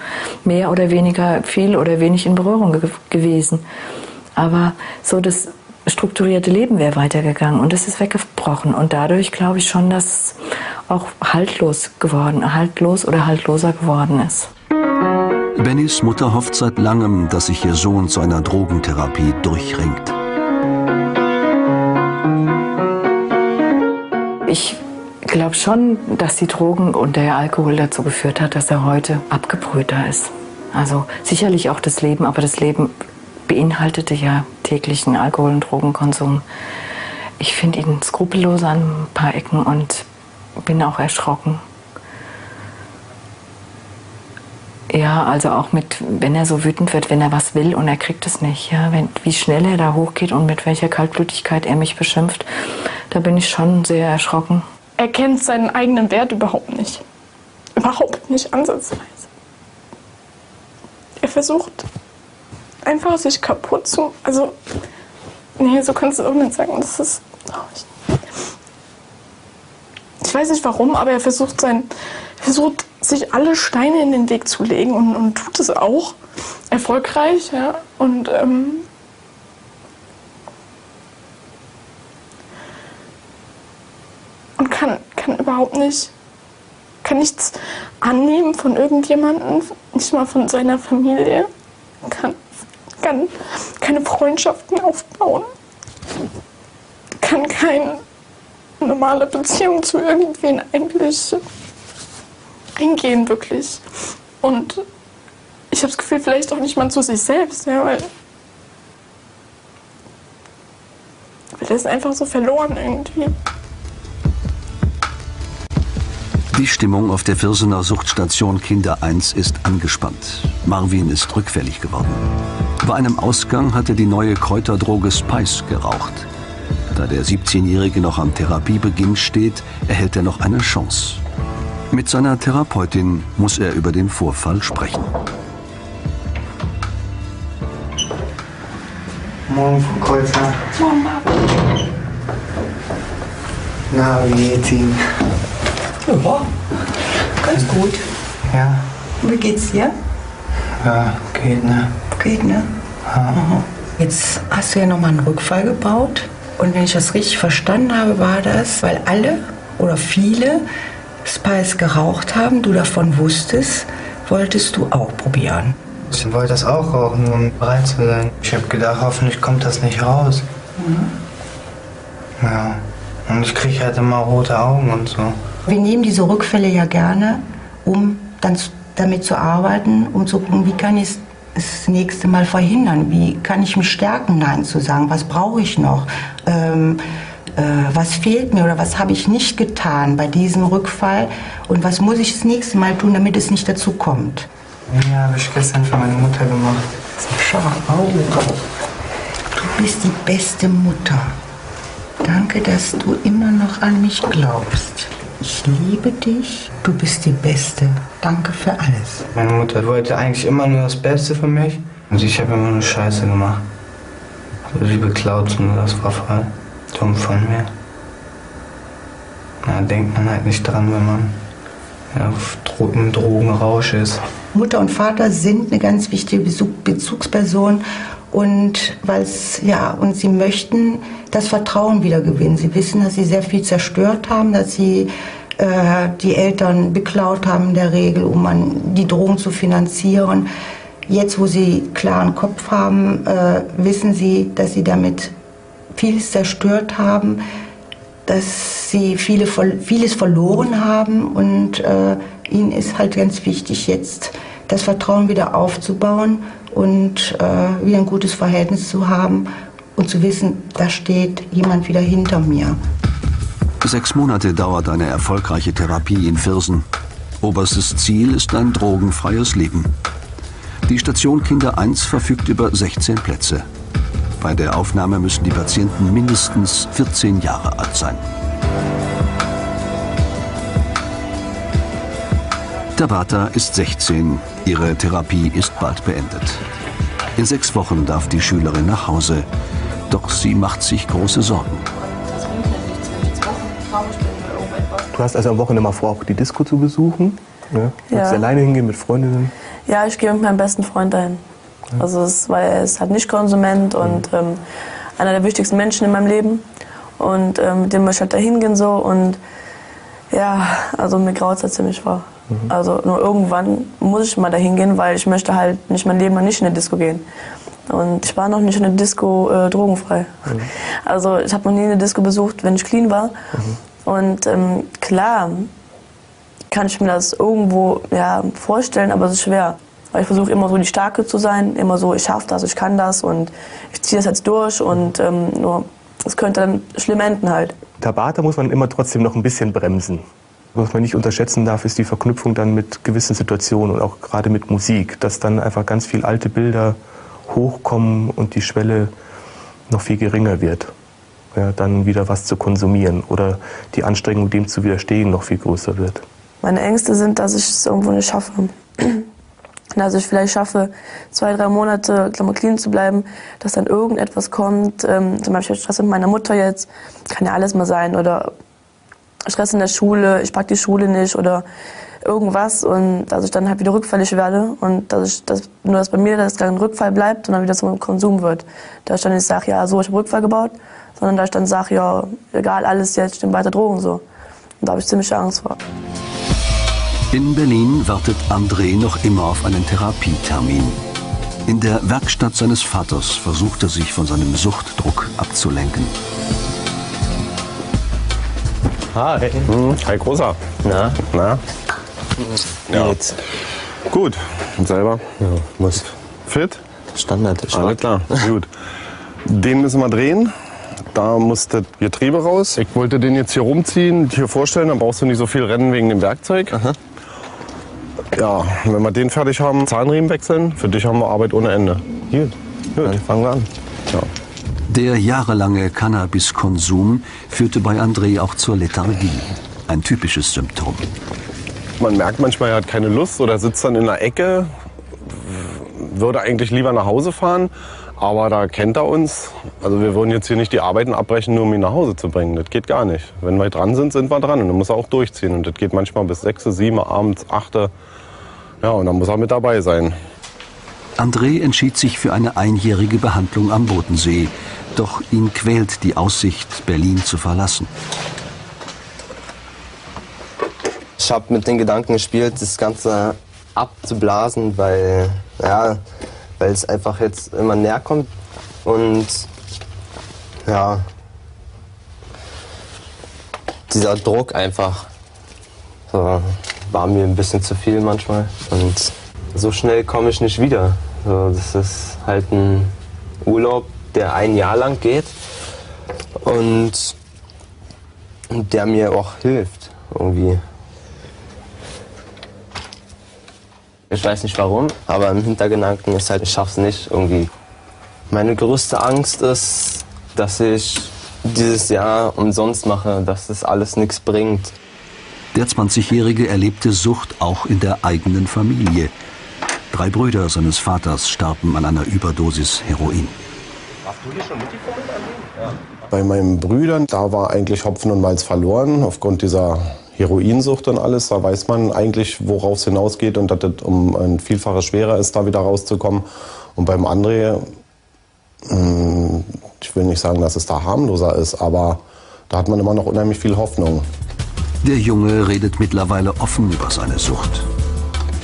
mehr oder weniger viel oder wenig in Berührung ge gewesen. Aber so das strukturierte Leben wäre weitergegangen und es ist weggebrochen. Und dadurch glaube ich schon, dass es auch haltlos geworden, haltlos oder haltloser geworden ist. Bennys Mutter hofft seit langem, dass sich ihr Sohn zu einer Drogentherapie durchringt. Ich glaube schon, dass die Drogen und der Alkohol dazu geführt hat, dass er heute abgebrühter ist. Also sicherlich auch das Leben, aber das Leben beinhaltete ja täglichen Alkohol- und Drogenkonsum. Ich finde ihn skrupellos an ein paar Ecken und bin auch erschrocken. Ja, also auch mit, wenn er so wütend wird, wenn er was will und er kriegt es nicht, ja, wenn, wie schnell er da hochgeht und mit welcher Kaltblütigkeit er mich beschimpft, da bin ich schon sehr erschrocken. Er kennt seinen eigenen Wert überhaupt nicht. Überhaupt nicht ansatzweise. Er versucht einfach sich kaputt zu. Also, nee, so kannst du auch nicht sagen. Das ist. Oh, ich, ich weiß nicht warum, aber er versucht sein, versucht sich alle Steine in den Weg zu legen und, und tut es auch. erfolgreich, ja, und ähm, und kann, kann überhaupt nicht, kann nichts annehmen von irgendjemandem, nicht mal von seiner Familie, kann, kann keine Freundschaften aufbauen, kann keine normale Beziehung zu irgendwen eigentlich eingehen, wirklich. Und ich habe das Gefühl, vielleicht auch nicht mal zu sich selbst, ja, weil, weil er ist einfach so verloren irgendwie. Die Stimmung auf der Viersener Suchtstation Kinder 1 ist angespannt. Marvin ist rückfällig geworden. Bei einem Ausgang hat er die neue Kräuterdroge Spice geraucht. Da der 17-Jährige noch am Therapiebeginn steht, erhält er noch eine Chance. Mit seiner Therapeutin muss er über den Vorfall sprechen. Morgen, Frau Kreuzer. Morgen, Marvin. Na, wie geht's Ihnen? Ja, ganz gut. Ja, Wie geht's dir? ja, geht, ne? Geht, ne? Aha. Jetzt hast du ja nochmal einen Rückfall gebaut. Und wenn ich das richtig verstanden habe, war das, weil alle oder viele Spice geraucht haben, du davon wusstest, wolltest du auch probieren. Ich wollte das auch rauchen, um bereit zu sein. Ich habe gedacht, hoffentlich kommt das nicht raus. Ja. Und ich kriege halt immer rote Augen und so. Wir nehmen diese Rückfälle ja gerne, um dann damit zu arbeiten, um zu gucken, wie kann ich es das nächste Mal verhindern? Wie kann ich mich stärken, Nein zu sagen? Was brauche ich noch? Ähm, äh, was fehlt mir oder was habe ich nicht getan bei diesem Rückfall? Und was muss ich das nächste Mal tun, damit es nicht dazu kommt? Ja, habe ich gestern für meine Mutter gemacht. Schau, oh. Du bist die beste Mutter. Danke, dass du immer noch an mich glaubst. Ich liebe dich. Du bist die Beste. Danke für alles. Meine Mutter wollte eigentlich immer nur das Beste für mich. Und ich habe immer nur Scheiße gemacht. So wie beklaut und das war voll dumm von mir. Na, denkt man halt nicht dran, wenn man auf Dro im Drogenrausch ist. Mutter und Vater sind eine ganz wichtige Bezug Bezugsperson und weil's ja und sie möchten das Vertrauen wieder gewinnen. Sie wissen, dass sie sehr viel zerstört haben, dass sie äh, die Eltern beklaut haben in der Regel, um an die Drogen zu finanzieren. Jetzt, wo sie klaren Kopf haben, äh, wissen sie, dass sie damit vieles zerstört haben, dass sie viele, vieles verloren haben und äh, ihnen ist halt ganz wichtig, jetzt das Vertrauen wieder aufzubauen und äh, wieder ein gutes Verhältnis zu haben und zu wissen, da steht jemand wieder hinter mir. Sechs Monate dauert eine erfolgreiche Therapie in Viersen. Oberstes Ziel ist ein drogenfreies Leben. Die Station Kinder 1 verfügt über 16 Plätze. Bei der Aufnahme müssen die Patienten mindestens 14 Jahre alt sein. Tabata ist 16. Ihre Therapie ist bald beendet. In sechs Wochen darf die Schülerin nach Hause. Doch sie macht sich große Sorgen. Du hast also am Wochenende mal vor, auch die Disco zu besuchen. Ne? Du Ja. Willst alleine hingehen mit Freundinnen? Ja, ich gehe mit meinem besten Freund dahin. Also es, weil er ist halt nicht Konsument und ähm, einer der wichtigsten Menschen in meinem Leben. Und ähm, mit dem möchte ich halt da hingehen so. Und ja, also mir graut es halt ziemlich vor. Also nur irgendwann muss ich mal da hingehen, weil ich möchte halt nicht mein Leben lang nicht in eine Disco gehen. Und ich war noch nicht in der Disco äh, drogenfrei. Also ich habe noch nie eine Disco besucht, wenn ich clean war. Und ähm, klar kann ich mir das irgendwo ja, vorstellen, aber es ist schwer. Weil ich versuche immer so die Starke zu sein, immer so, ich schaffe das, ich kann das und ich ziehe das jetzt durch und ähm, nur, es könnte dann schlimm enden halt. Tabata muss man immer trotzdem noch ein bisschen bremsen. Was man nicht unterschätzen darf, ist die Verknüpfung dann mit gewissen Situationen und auch gerade mit Musik, dass dann einfach ganz viel alte Bilder hochkommen und die Schwelle noch viel geringer wird. Ja, dann wieder was zu konsumieren oder die Anstrengung, dem zu widerstehen, noch viel größer wird. Meine Ängste sind, dass ich es irgendwo nicht schaffe. Dass ich vielleicht schaffe, zwei, drei Monate clean zu bleiben, dass dann irgendetwas kommt. Ähm, zum Beispiel Stress mit meiner Mutter jetzt, kann ja alles mal sein. Oder Stress in der Schule, ich pack die Schule nicht. Oder irgendwas und dass ich dann halt wieder rückfällig werde und dass ich das, nur dass bei mir das kein Rückfall bleibt und dann wieder zum Konsum wird. Dass ich dann nicht sage, ja, so, ich habe Rückfall gebaut, sondern dass ich dann sage, ja, egal, alles jetzt, ich nehme weiter Drogen so. Und da habe ich ziemlich Angst vor. In Berlin wartet André noch immer auf einen Therapietermin. In der Werkstatt seines Vaters versucht er sich von seinem Suchtdruck abzulenken. Hi. Hm, hi, Großer. Na? Na? Ja. Jetzt. Gut. Und selber? Ja, muss. Fit? Standard. Alles klar. Gut. Den müssen wir drehen. Da muss das Getriebe raus. Ich wollte den jetzt hier rumziehen, hier vorstellen. Dann brauchst du nicht so viel rennen wegen dem Werkzeug. Aha. Ja, wenn wir den fertig haben, Zahnriemen wechseln. Für dich haben wir Arbeit ohne Ende. Gut. Gut. Dann fangen wir an. Ja. Der jahrelange Cannabiskonsum führte bei André auch zur Lethargie. Ein typisches Symptom. Man merkt manchmal, er hat keine Lust oder sitzt dann in der Ecke, würde eigentlich lieber nach Hause fahren, aber da kennt er uns. Also wir würden jetzt hier nicht die Arbeiten abbrechen, nur um ihn nach Hause zu bringen. Das geht gar nicht. Wenn wir dran sind, sind wir dran und dann muss er auch durchziehen. Und das geht manchmal bis 6, 7, abends 8. Ja, und dann muss er mit dabei sein. André entschied sich für eine einjährige Behandlung am Bodensee. Doch ihn quält die Aussicht, Berlin zu verlassen. Ich habe mit den Gedanken gespielt, das Ganze abzublasen, weil, ja, weil es einfach jetzt immer näher kommt. Und ja, dieser Druck einfach so, war mir ein bisschen zu viel manchmal. Und so schnell komme ich nicht wieder. So, das ist halt ein Urlaub, der ein Jahr lang geht und der mir auch hilft irgendwie. Ich weiß nicht warum, aber im Hintergedanken ist halt, ich schaff's nicht irgendwie. Meine größte Angst ist, dass ich dieses Jahr umsonst mache, dass das alles nichts bringt. Der 20-Jährige erlebte Sucht auch in der eigenen Familie. Drei Brüder seines Vaters starben an einer Überdosis Heroin. Bei meinen Brüdern, da war eigentlich Hopfen und Malz verloren aufgrund dieser Heroinsucht und alles. Da weiß man eigentlich, worauf es hinausgeht und dass es um ein Vielfaches schwerer ist, da wieder rauszukommen. Und beim André, mh, ich will nicht sagen, dass es da harmloser ist, aber da hat man immer noch unheimlich viel Hoffnung. Der Junge redet mittlerweile offen über seine Sucht.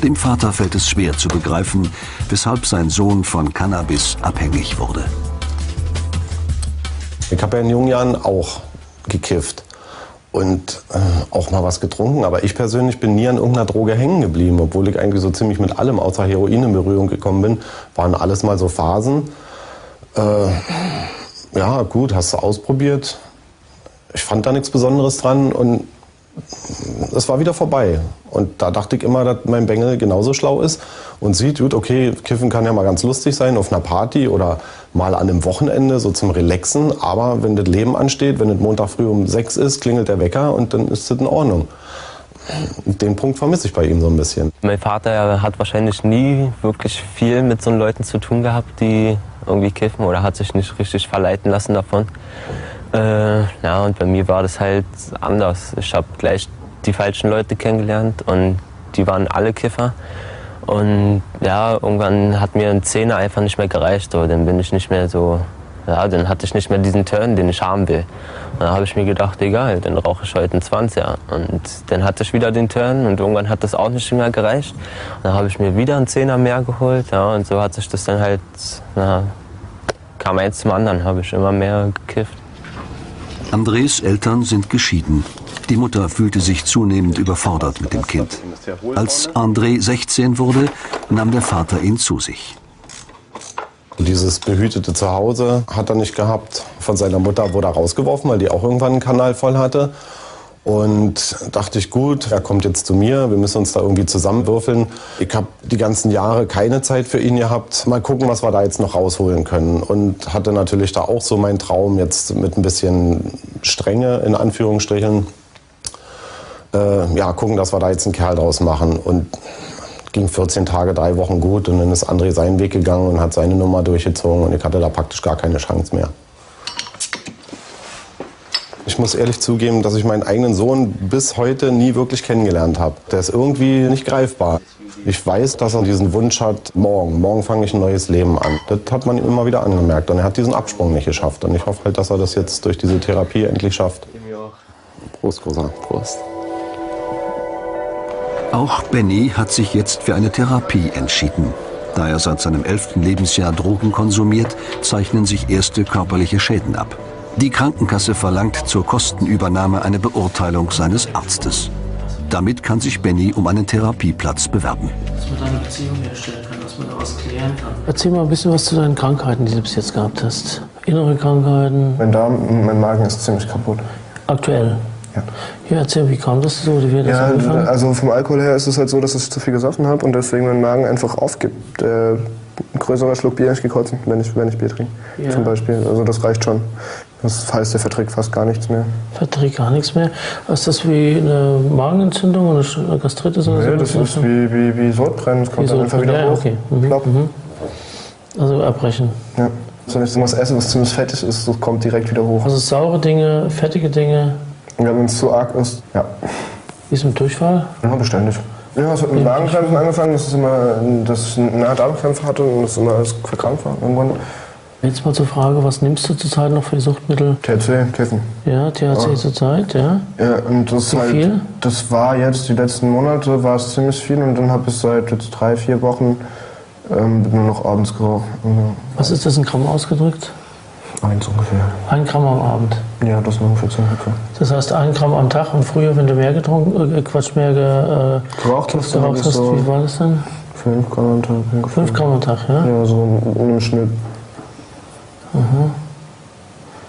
Dem Vater fällt es schwer zu begreifen, weshalb sein Sohn von Cannabis abhängig wurde. Ich habe ja in jungen Jahren auch gekifft und äh, auch mal was getrunken. Aber ich persönlich bin nie an irgendeiner Droge hängen geblieben, obwohl ich eigentlich so ziemlich mit allem außer Heroin in Berührung gekommen bin. Waren alles mal so Phasen. Äh, ja, gut, hast du ausprobiert. Ich fand da nichts Besonderes dran und es war wieder vorbei. Und da dachte ich immer, dass mein Bengel genauso schlau ist und sieht, gut, okay, Kiffen kann ja mal ganz lustig sein auf einer Party oder mal an einem Wochenende, so zum Relaxen. Aber wenn das Leben ansteht, wenn es Montag früh um sechs ist, klingelt der Wecker und dann ist das in Ordnung. Den Punkt vermisse ich bei ihm so ein bisschen. Mein Vater hat wahrscheinlich nie wirklich viel mit so Leuten zu tun gehabt, die irgendwie kiffen oder hat sich nicht richtig verleiten lassen davon. Äh, ja, und bei mir war das halt anders. Ich habe gleich die falschen Leute kennengelernt und die waren alle Kiffer. Und ja, irgendwann hat mir ein Zehner einfach nicht mehr gereicht. So. Dann bin ich nicht mehr so, ja, dann hatte ich nicht mehr diesen Turn, den ich haben will. Und dann habe ich mir gedacht, egal, dann rauche ich heute einen 20er. Und dann hatte ich wieder den Turn und irgendwann hat das auch nicht mehr gereicht. Und dann habe ich mir wieder einen Zehner mehr geholt. Ja, und so hat sich das dann halt, na, kam eins zum anderen, habe ich immer mehr gekifft. Andres Eltern sind geschieden. Die Mutter fühlte sich zunehmend überfordert mit dem Kind. Als André 16 wurde, nahm der Vater ihn zu sich. Dieses behütete Zuhause hat er nicht gehabt. Von seiner Mutter wurde er rausgeworfen, weil die auch irgendwann einen Kanal voll hatte. Und dachte ich, gut, er kommt jetzt zu mir, wir müssen uns da irgendwie zusammenwürfeln. Ich habe die ganzen Jahre keine Zeit für ihn gehabt. Mal gucken, was wir da jetzt noch rausholen können. Und hatte natürlich da auch so meinen Traum, jetzt mit ein bisschen Strenge, in Anführungsstrichen, äh, ja, gucken, dass wir da jetzt einen Kerl draus machen. Und ging 14 Tage, drei Wochen gut. Und dann ist André seinen Weg gegangen und hat seine Nummer durchgezogen. Und ich hatte da praktisch gar keine Chance mehr. Ich muss ehrlich zugeben, dass ich meinen eigenen Sohn bis heute nie wirklich kennengelernt habe. Der ist irgendwie nicht greifbar. Ich weiß, dass er diesen Wunsch hat, morgen, morgen fange ich ein neues Leben an. Das hat man ihm immer wieder angemerkt und er hat diesen Absprung nicht geschafft. Und ich hoffe halt, dass er das jetzt durch diese Therapie endlich schafft. Prost, Großer. Prost. Auch Benny hat sich jetzt für eine Therapie entschieden. Da er seit seinem elften Lebensjahr Drogen konsumiert, zeichnen sich erste körperliche Schäden ab. Die Krankenkasse verlangt zur Kostenübernahme eine Beurteilung seines Arztes. Damit kann sich Benny um einen Therapieplatz bewerben. Dass man eine Beziehung herstellen kann, dass man da was klären kann. Erzähl mal ein bisschen was zu deinen Krankheiten, die du bis jetzt gehabt hast. Innere Krankheiten. Mein Darm, mein Magen ist ziemlich kaputt. Aktuell. Ja. Ja, erzähl, wie kam das so? Wie das Ja, angefangen? also vom Alkohol her ist es halt so, dass ich zu viel gesoffen habe und deswegen mein Magen einfach aufgibt. Äh, ein größerer Schluck Bier nicht gekotzt, wenn ich, wenn ich Bier trinke, Ja. zum Beispiel. Also das reicht schon. Das heißt, der verträgt fast gar nichts mehr. Verträgt gar nichts mehr. Ist das wie eine Magenentzündung oder eine Gastritis oder Nee, so? das ist wie, wie, wie Sodbrennen, es kommt Wie dann einfach wieder hoch. ja, okay. Mhm, Plopp. Also erbrechen. Ja. Wenn ich was esse, was ziemlich fettig ist, das kommt direkt wieder hoch. Also saure Dinge, fettige Dinge. Ja, wenn es zu arg ist, ja. Wie ist mit Durchfall? Ja, beständig. Ja, es hat mit Magenkrämpfen angefangen, dass, es immer, dass ich eine Darmkrämpfe hatte und das immer alles verkrampft war. Irgendwann Jetzt mal zur Frage, was nimmst du zurzeit noch für die Suchtmittel? THC, Kiffen. Ja, THC Ja. zurzeit, ja. Ja, und das Zu halt, viel? Das war jetzt, die letzten Monate war es ziemlich viel und dann habe ich seit jetzt drei, vier Wochen ähm, nur noch abends geraucht. Also Was ist das in Gramm ausgedrückt? eins ungefähr. Ein Gramm am Abend. Ja, das sind ungefähr zehn Köpfe. Das heißt ein Gramm am Tag und früher, wenn du mehr getrunken, äh, Quatsch, mehr ge, äh, Geraucht hast, dann geraucht hast, so wie war das denn? Fünf Gramm am Tag. ungefähr. Fünf Gramm am Tag, ja? Ja, so im Schnitt.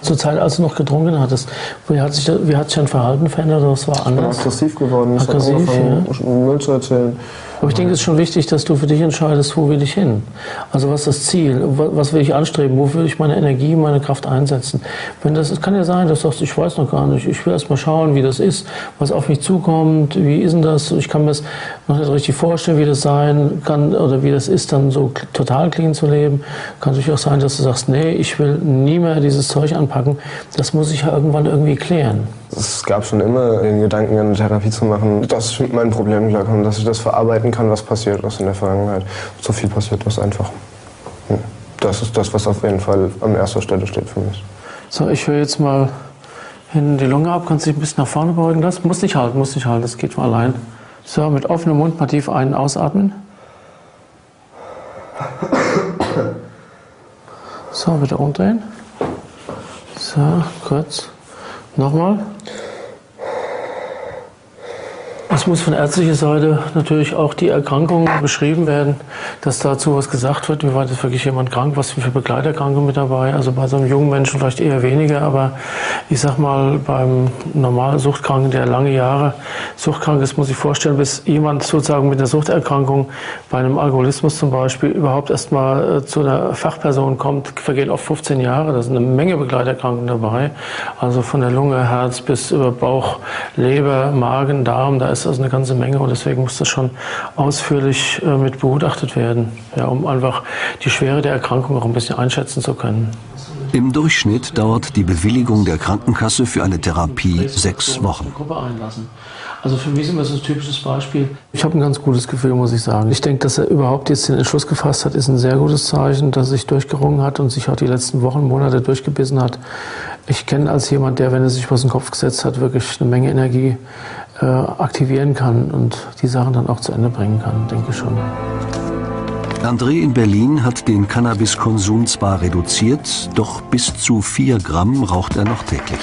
Zur Zeit, als du noch getrunken hattest, wie hat sich, wie hat sich dein Verhalten verändert oder was war Ich bin anders? aggressiv geworden. Ich habe Aggressiv, angefangen, Müll zu erzählen. Aber ich denke, es ist schon wichtig, dass du für dich entscheidest, wo will ich hin. Also was ist das Ziel? Wa- Was will ich anstreben? Wo will ich meine Energie, meine Kraft einsetzen? Wenn das, es kann ja sein, dass du sagst, ich weiß noch gar nicht. Ich will erst mal schauen, wie das ist, was auf mich zukommt. Wie ist denn das? Ich kann mir das noch nicht richtig vorstellen, wie das sein kann oder wie das ist, dann so total clean zu leben. Kann natürlich auch sein, dass du sagst, nee, ich will nie mehr dieses Zeug anpacken. Das muss ich ja irgendwann irgendwie klären. Es gab schon immer den Gedanken, eine Therapie zu machen, dass ich mit meinen Problemen klarkomme, dass ich das verarbeiten kann, was passiert ist in der Vergangenheit. So viel passiert ist einfach. Das ist das, was auf jeden Fall an erster Stelle steht für mich. So, ich höre jetzt mal hinten die Lunge ab. Kannst du dich ein bisschen nach vorne beugen lassen? Muss nicht halten, muss nicht halten. Das geht von allein. So, mit offenem Mund mal tief ein- ausatmen. So, bitte umdrehen. So, kurz. Nochmal. Es muss von ärztlicher Seite natürlich auch die Erkrankung beschrieben werden, dass dazu was gesagt wird. Wie weit ist wirklich jemand krank? Was sind für Begleiterkrankungen mit dabei? Also bei so einem jungen Menschen vielleicht eher weniger, aber ich sag mal, beim normalen Suchtkranken, der lange Jahre suchtkrank ist, muss ich vorstellen, bis jemand sozusagen mit einer Suchterkrankung, bei einem Alkoholismus zum Beispiel, überhaupt erstmal äh, zu einer Fachperson kommt, vergehen oft 15 Jahre. Da sind eine Menge Begleiterkrankungen dabei. Also von der Lunge, Herz bis über Bauch, Leber, Magen, Darm, da ist also eine ganze Menge und deswegen muss das schon ausführlich äh, mit begutachtet werden, ja, um einfach die Schwere der Erkrankung auch ein bisschen einschätzen zu können. Im Durchschnitt dauert die Bewilligung der Krankenkasse für eine Therapie sechs Wochen. Also für mich ist immer so ein typisches Beispiel. Ich habe ein ganz gutes Gefühl, muss ich sagen. Ich denke, dass er überhaupt jetzt den Entschluss gefasst hat, ist ein sehr gutes Zeichen, dass er sich durchgerungen hat und sich auch die letzten Wochen, Monate durchgebissen hat. Ich kenne als jemand, der, wenn er sich was in den Kopf gesetzt hat, wirklich eine Menge Energie äh, aktivieren kann und die Sachen dann auch zu Ende bringen kann, denke ich schon. André in Berlin hat den Cannabiskonsum zwar reduziert, doch bis zu 4 Gramm raucht er noch täglich.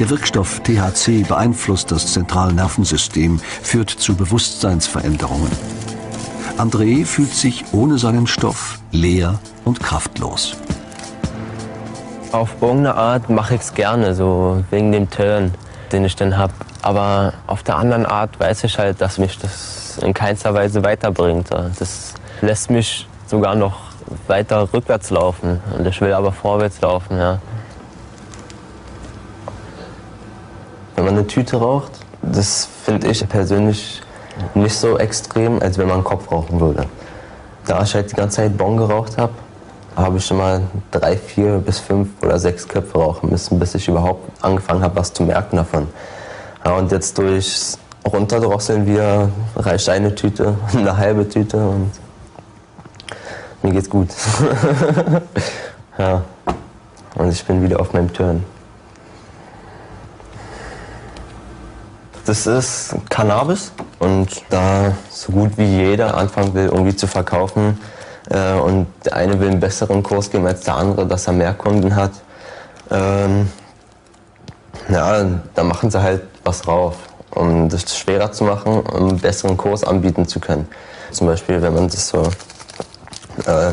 Der Wirkstoff THC beeinflusst das Zentralnervensystem, führt zu Bewusstseinsveränderungen. André fühlt sich ohne seinen Stoff leer und kraftlos. Auf irgendeine Art mache ich es gerne, so wegen dem Turn, den ich dann habe. Aber auf der anderen Art weiß ich halt, dass mich das in keinster Weise weiterbringt. Das lässt mich sogar noch weiter rückwärts laufen. Und ich will aber vorwärts laufen, ja. Wenn man eine Tüte raucht, das finde ich persönlich nicht so extrem, als wenn man einen Kopf rauchen würde. Da ich halt die ganze Zeit Bon geraucht habe, habe ich immer drei, vier bis fünf oder sechs Köpfe rauchen müssen, bis ich überhaupt angefangen habe, was zu merken davon. Ja, und jetzt durch Runterdrosseln wieder reicht eine Tüte, eine halbe Tüte und mir geht's gut. ja. Und ich bin wieder auf meinem Turn. Das ist Cannabis und da so gut wie jeder anfangen will, irgendwie zu verkaufen äh, und der eine will einen besseren Kurs geben als der andere, dass er mehr Kunden hat, ähm, ja, da machen sie halt was drauf, um das schwerer zu machen, um einen besseren Kurs anbieten zu können. Zum Beispiel, wenn man das so, äh,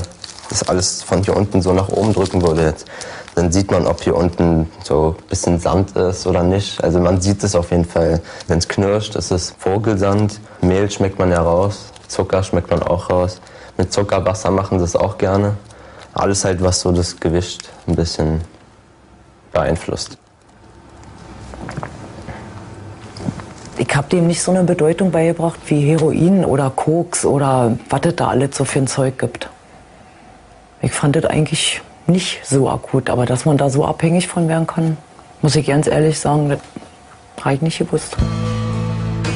das alles von hier unten so nach oben drücken würde jetzt, dann sieht man, ob hier unten so ein bisschen Sand ist oder nicht. Also man sieht es auf jeden Fall. Wenn es knirscht, ist es Vogelsand. Mehl schmeckt man ja raus, Zucker schmeckt man auch raus. Mit Zuckerwasser machen sie es auch gerne. Alles halt, was so das Gewicht ein bisschen beeinflusst. Ich habe dem nicht so eine Bedeutung beigebracht wie Heroin oder Koks oder was es da alles so für ein Zeug gibt. Ich fand das eigentlich nicht so akut, aber dass man da so abhängig von werden kann, muss ich ganz ehrlich sagen, das habe ich nicht gewusst.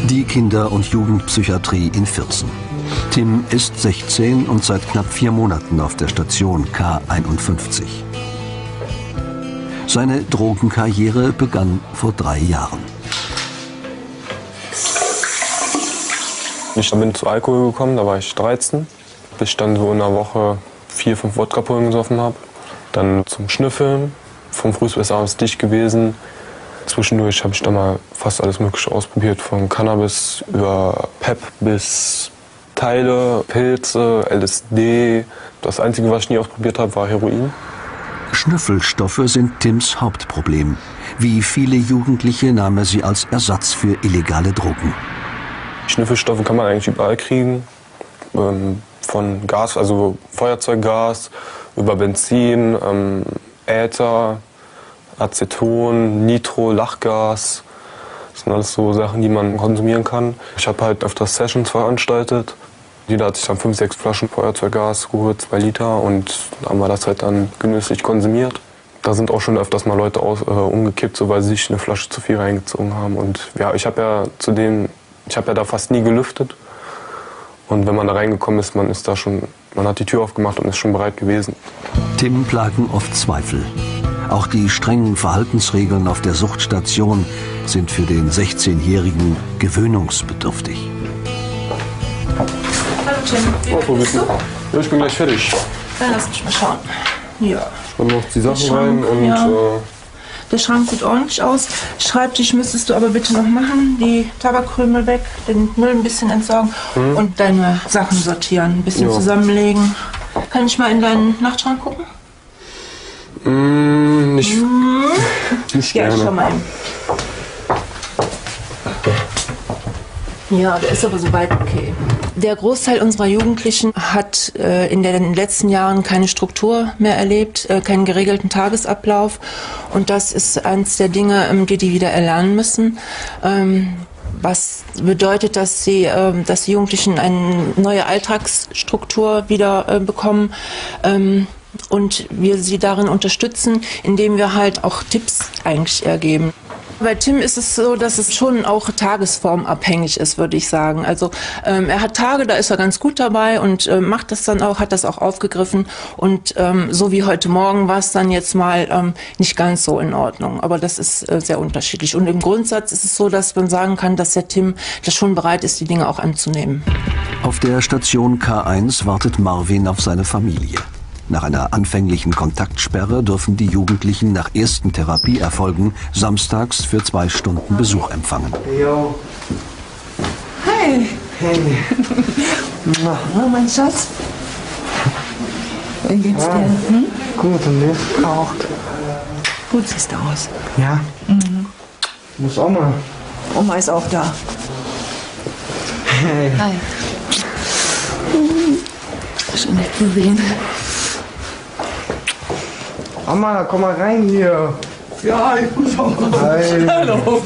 Die Kinder- und Jugendpsychiatrie in Viersen. Tim ist 16 und seit knapp vier Monaten auf der Station K51. Seine Drogenkarriere begann vor drei Jahren. Ich bin zu Alkohol gekommen, da war ich 13, bis ich dann so in einer Woche vier, fünf Wodka-Pullen gesoffen habe. Dann zum Schnüffeln, vom Früh bis abends dicht gewesen. Zwischendurch habe ich dann mal fast alles Mögliche ausprobiert, von Cannabis über PEP bis Teile, Pilze, LSD. Das Einzige, was ich nie ausprobiert habe, war Heroin. Schnüffelstoffe sind Tims Hauptproblem. Wie viele Jugendliche nahm er sie als Ersatz für illegale Drogen. Schnüffelstoffe kann man eigentlich überall kriegen. Ähm, von Gas, also Feuerzeuggas, über Benzin, ähm, Äther, Aceton, Nitro, Lachgas. Das sind alles so Sachen, die man konsumieren kann. Ich habe halt öfters Sessions veranstaltet. Jeder hat sich dann fünf, sechs Flaschen Feuerzeuggas geholt, zwei Liter und haben wir das halt dann genüsslich konsumiert. Da sind auch schon öfters mal Leute aus, äh, umgekippt, so weil sie sich eine Flasche zu viel reingezogen haben. Und ja, ich habe ja zudem, ich habe ja da fast nie gelüftet. Und wenn man da reingekommen ist, man ist da schon, man hat die Tür aufgemacht und ist schon bereit gewesen. Tim plagen oft Zweifel. Auch die strengen Verhaltensregeln auf der Suchtstation sind für den 16-Jährigen gewöhnungsbedürftig. Wie Oh? Ja, ich bin gleich fertig. Dann lass mich mal schauen. Ja. Dann noch die Sachen rein und ja. äh, Der Schrank sieht ordentlich aus. Schreibtisch müsstest du aber bitte noch machen. Die Tabakkrümel weg, den Müll ein bisschen entsorgen Mhm. und deine Sachen sortieren, ein bisschen Ja. zusammenlegen. Kann ich mal in deinen Nachtschrank gucken? mm, nicht, Mhm. nicht Ja, ich gerne. schau mal eben. Ja, der ist aber soweit okay. Der Großteil unserer Jugendlichen hat äh, in den letzten Jahren keine Struktur mehr erlebt, äh, keinen geregelten Tagesablauf. Und das ist eines der Dinge, ähm, die die wieder erlernen müssen. Ähm, was bedeutet, dass sie, ähm, dass die Jugendlichen eine neue Alltagsstruktur wieder äh, bekommen. Ähm, und wir sie darin unterstützen, indem wir halt auch Tipps eigentlich ergeben. Bei Tim ist es so, dass es schon auch tagesformabhängig ist, würde ich sagen. Also ähm, er hat Tage, da ist er ganz gut dabei und äh, macht das dann auch, hat das auch aufgegriffen. Und ähm, so wie heute Morgen war es dann jetzt mal ähm, nicht ganz so in Ordnung. Aber das ist äh, sehr unterschiedlich. Und im Grundsatz ist es so, dass man sagen kann, dass der Tim das schon bereit ist, die Dinge auch anzunehmen. Auf der Station K1 wartet Marvin auf seine Familie. Nach einer anfänglichen Kontaktsperre dürfen die Jugendlichen nach ersten Therapieerfolgen samstags für zwei Stunden Besuch empfangen. Jo. Hey, Hey. oh, mein Schatz. Wie geht's dir? Hm? Gut, und dir? Auch. Gut siehst du aus. Ja. Mhm. Muss auch mal. Oma ist auch da. Hey. Hi. Schön, dich zu sehen. Mama, komm mal rein hier. Ja, ich muss auch Hi. Hallo.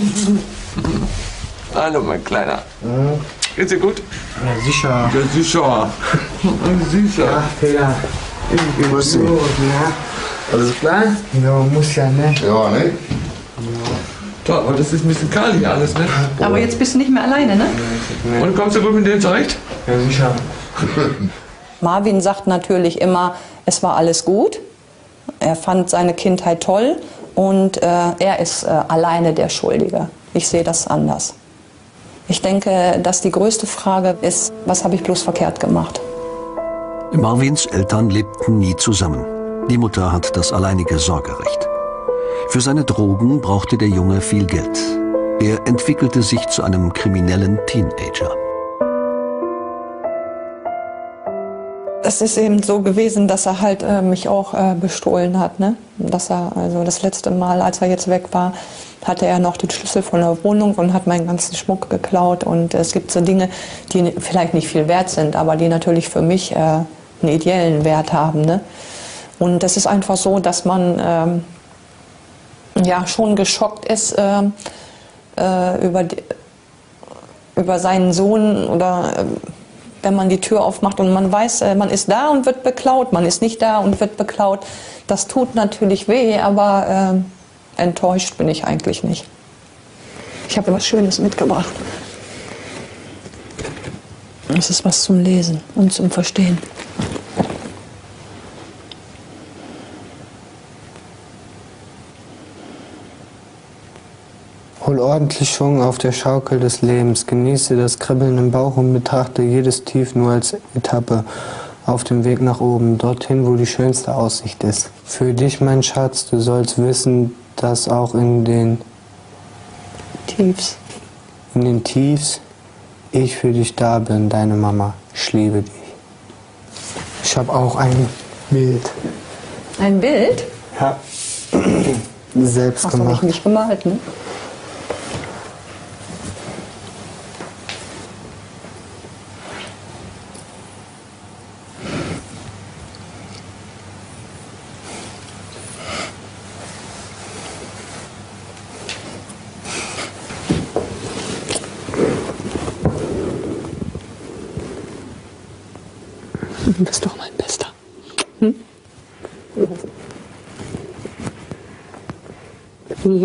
Hallo, mein Kleiner. Geht's dir gut? Ja, sicher. Ja, sicher. Sicher. Ja, Peter. Grüß dich. Alles klar? Ja, muss ja, ne? Ja, ne? Toll, aber das ist ein bisschen kalt hier alles, ne? Aber jetzt bist du nicht mehr alleine, ne? Und kommst du gut mit denen zurecht? Ja, sicher. Marvin sagt natürlich immer, es war alles gut. Er fand seine Kindheit toll und äh, er ist äh, alleine der Schuldige. Ich sehe das anders. Ich denke, dass die größte Frage ist, was habe ich bloß verkehrt gemacht? Marvins Eltern lebten nie zusammen. Die Mutter hat das alleinige Sorgerecht. Für seine Drogen brauchte der Junge viel Geld. Er entwickelte sich zu einem kriminellen Teenager. Es ist eben so gewesen, dass er halt äh, mich auch äh, bestohlen hat. Ne? Dass er, also das letzte Mal, als er jetzt weg war, hatte er noch den Schlüssel von der Wohnung und hat meinen ganzen Schmuck geklaut. Und es gibt so Dinge, die vielleicht nicht viel wert sind, aber die natürlich für mich äh, einen ideellen Wert haben. Ne? Und es ist einfach so, dass man ähm, ja schon geschockt ist äh, äh, über, die, über seinen Sohn oder äh, wenn man die Tür aufmacht und man weiß, äh, man ist da und wird beklaut, man ist nicht da und wird beklaut. Das tut natürlich weh, aber äh, enttäuscht bin ich eigentlich nicht. Ich habe was Schönes mitgebracht. Es ist was zum Lesen und zum Verstehen. Hol ordentlich Schwung auf der Schaukel des Lebens, genieße das Kribbeln im Bauch und betrachte jedes Tief nur als Etappe auf dem Weg nach oben, dorthin, wo die schönste Aussicht ist. Für dich, mein Schatz, du sollst wissen, dass auch in den Tiefs, in den Tiefs ich für dich da bin, deine Mama. Ich liebe dich. Ich habe auch ein Bild. Ein Bild? Ja. Selbst Hast du gemacht. mich nicht gemalt, ne?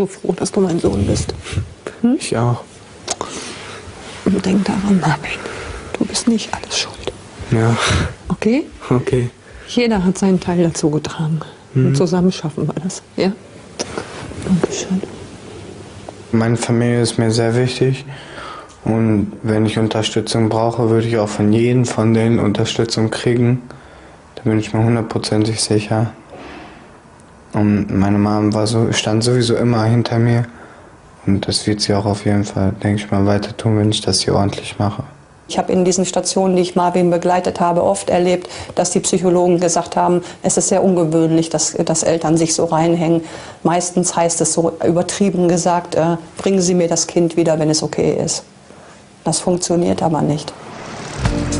So froh, dass du mein Sohn bist. Hm? Ich auch. Und denk daran, Marvin, du bist nicht alles schuld. Ja, Okay? okay. Jeder hat seinen Teil dazu getragen. Mhm. Und zusammen schaffen wir das. Ja? Dankeschön. Meine Familie ist mir sehr wichtig. Und wenn ich Unterstützung brauche, würde ich auch von jedem von denen Unterstützung kriegen. Da bin ich mir hundertprozentig sicher. Und meine Mom war so, stand sowieso immer hinter mir. Und das wird sie auch auf jeden Fall, denke ich mal, weiter tun, wenn ich das hier ordentlich mache. Ich habe in diesen Stationen, die ich Marvin begleitet habe, oft erlebt, dass die Psychologen gesagt haben, es ist sehr ungewöhnlich, dass, dass Eltern sich so reinhängen. Meistens heißt es so übertrieben gesagt, äh, bringen Sie mir das Kind wieder, wenn es okay ist. Das funktioniert aber nicht.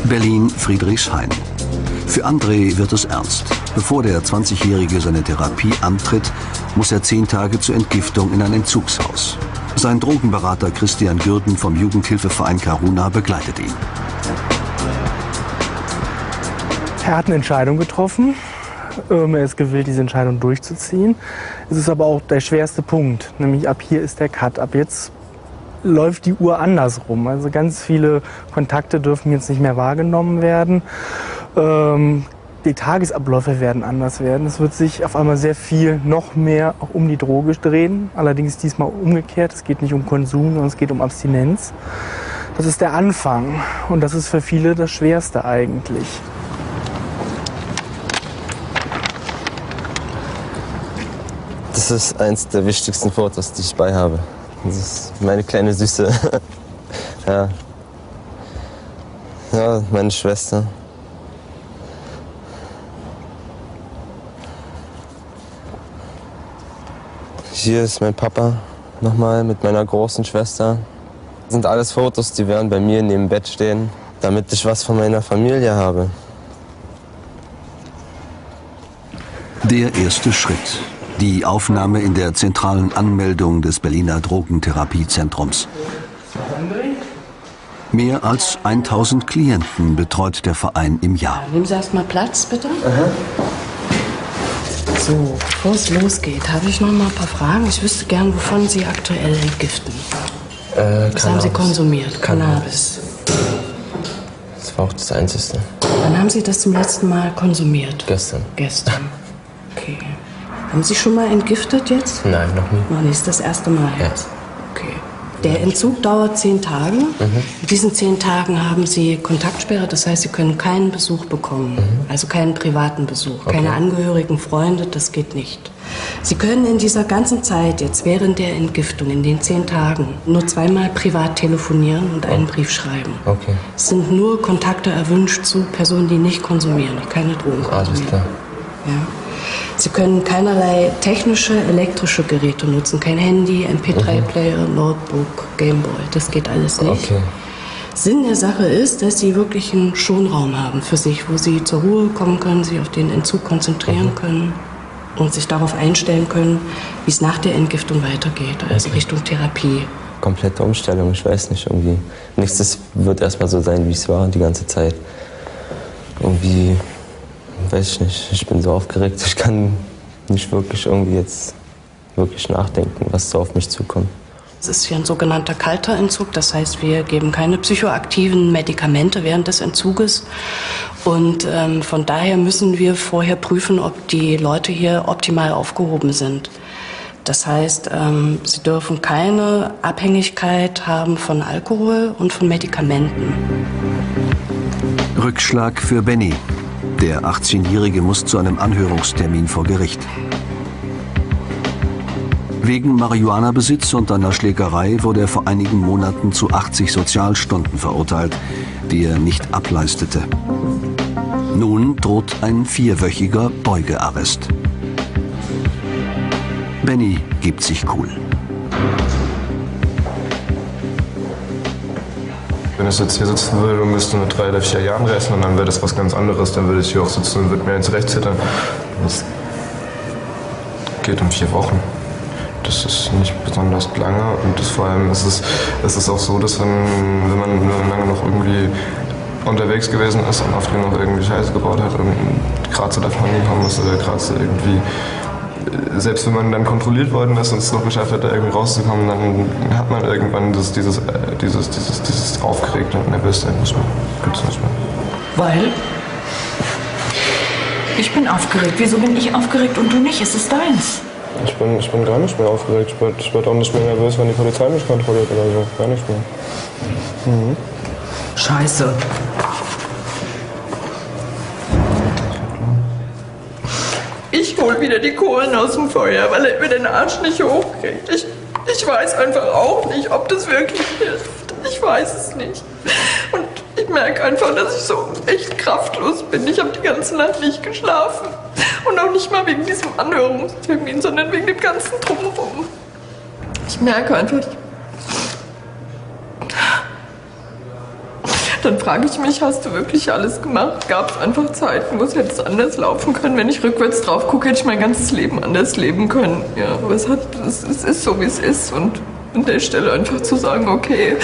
Berlin Friedrichshain. Für André wird es ernst. Bevor der 20-Jährige seine Therapie antritt, muss er zehn Tage zur Entgiftung in ein Entzugshaus. Sein Drogenberater Christian Gürden vom Jugendhilfeverein Karuna begleitet ihn. Er hat eine Entscheidung getroffen. Ähm, Er ist gewillt, diese Entscheidung durchzuziehen. Es ist aber auch der schwerste Punkt, nämlich ab hier ist der Cut. Ab jetzt läuft die Uhr andersrum. Also ganz viele Kontakte dürfen jetzt nicht mehr wahrgenommen werden. Ähm, die Tagesabläufe werden anders werden. Es wird sich auf einmal sehr viel noch mehr auch um die Droge drehen. Allerdings diesmal umgekehrt. Es geht nicht um Konsum, sondern es geht um Abstinenz. Das ist der Anfang und das ist für viele das Schwerste eigentlich. Das ist eins der wichtigsten Fotos, die ich bei habe. Das ist meine kleine Süße. ja. Ja, meine Schwester. Hier ist mein Papa nochmal mit meiner großen Schwester. Das sind alles Fotos, die werden bei mir neben dem Bett stehen, damit ich was von meiner Familie habe. Der erste Schritt. Die Aufnahme in der zentralen Anmeldung des Berliner Drogentherapiezentrums. Mehr als 1000 Klienten betreut der Verein im Jahr. Nehmen Sie erst mal Platz, bitte. So, bevor es losgeht, habe ich noch mal ein paar Fragen. Ich wüsste gern, wovon Sie aktuell entgiften. Äh, Was haben Sie konsumiert? Cannabis. Das war auch das Einzige. Wann haben Sie das zum letzten Mal konsumiert? Gestern. Gestern. Okay. Haben Sie schon mal entgiftet jetzt? Nein, noch nie. Noch nicht, ist das erste Mal Ja. jetzt. Okay. Der Entzug dauert zehn Tage. Mhm. In diesen zehn Tagen haben Sie Kontaktsperre, das heißt, Sie können keinen Besuch bekommen. Also keinen privaten Besuch, keine Angehörigen, Freunde, das geht nicht. Sie können in dieser ganzen Zeit, jetzt während der Entgiftung, in den zehn Tagen, nur zweimal privat telefonieren und einen Brief schreiben. Okay. Es sind nur Kontakte erwünscht zu Personen, die nicht konsumieren, die keine Drogen Alles konsumieren. klar. Ja. Sie können keinerlei technische, elektrische Geräte nutzen. Kein Handy, MP3-Player, Notebook, Gameboy. Das geht alles nicht. Okay. Sinn der Sache ist, dass Sie wirklich einen Schonraum haben für sich, wo Sie zur Ruhe kommen können, sich auf den Entzug konzentrieren können und sich darauf einstellen können, wie es nach der Entgiftung weitergeht, also Richtung Therapie. Komplette Umstellung, ich weiß nicht, irgendwie. Nichts ist, wird erstmal so sein, wie es war die ganze Zeit. Irgendwie, weiß ich nicht, ich bin so aufgeregt, ich kann nicht wirklich irgendwie jetzt wirklich nachdenken, was so auf mich zukommt. Es ist hier ein sogenannter kalter Entzug, das heißt, wir geben keine psychoaktiven Medikamente während des Entzuges. Und ähm, von daher müssen wir vorher prüfen, ob die Leute hier optimal aufgehoben sind. Das heißt, ähm, sie dürfen keine Abhängigkeit haben von Alkohol und von Medikamenten. Rückschlag für Benny. Der 18-Jährige muss zu einem Anhörungstermin vor Gericht. Wegen Marihuana-Besitz und einer Schlägerei wurde er vor einigen Monaten zu 80 Sozialstunden verurteilt, die er nicht ableistete. Nun droht ein vierwöchiger Beugearrest. Benny gibt sich cool. Wenn ich jetzt hier sitzen würde und müsste mit drei oder vier Jahren rechnen, dann wäre das was ganz anderes. Dann würde ich hier auch sitzen und würde mir ins Recht zittern. Das geht um vier Wochen. Das ist nicht besonders lange und das, vor allem ist es, es ist auch so, dass wenn, wenn man lange noch irgendwie unterwegs gewesen ist und oft genug irgendwie Scheiße gebaut hat und gerade so davon gekommen ist oder gerade so irgendwie selbst wenn man dann kontrolliert worden ist und es noch geschafft hat, da irgendwie rauszukommen, dann hat man irgendwann das, dieses, äh, dieses, dieses, dieses aufgeregte und nervöse nicht mehr. Gibt's nicht mehr. Weil? Ich bin aufgeregt. Wieso bin ich aufgeregt und du nicht? Es ist deins. Ich bin, ich bin gar nicht mehr aufgeregt. Ich werde ich werd auch nicht mehr nervös, wenn die Polizei mich kontrolliert oder so. Gar nicht mehr. Mhm. Scheiße. Ich hol wieder die Kohlen aus dem Feuer, weil er mir den Arsch nicht hochkriegt. Ich, ich weiß einfach auch nicht, ob das wirklich hilft. Ich weiß es nicht. Und ich merke einfach, dass ich so echt kraftlos bin. Ich habe die ganze Nacht nicht geschlafen. Und auch nicht mal wegen diesem Anhörungstermin, sondern wegen dem ganzen Drumherum. Ich merke einfach, ich Dann frage ich mich, hast du wirklich alles gemacht? Gab es einfach Zeiten, wo es hätte anders laufen können? Wenn ich rückwärts drauf gucke, hätte ich mein ganzes Leben anders leben können. Ja, aber es, hat, es, es ist so, wie es ist. Und an der Stelle einfach zu sagen, okay,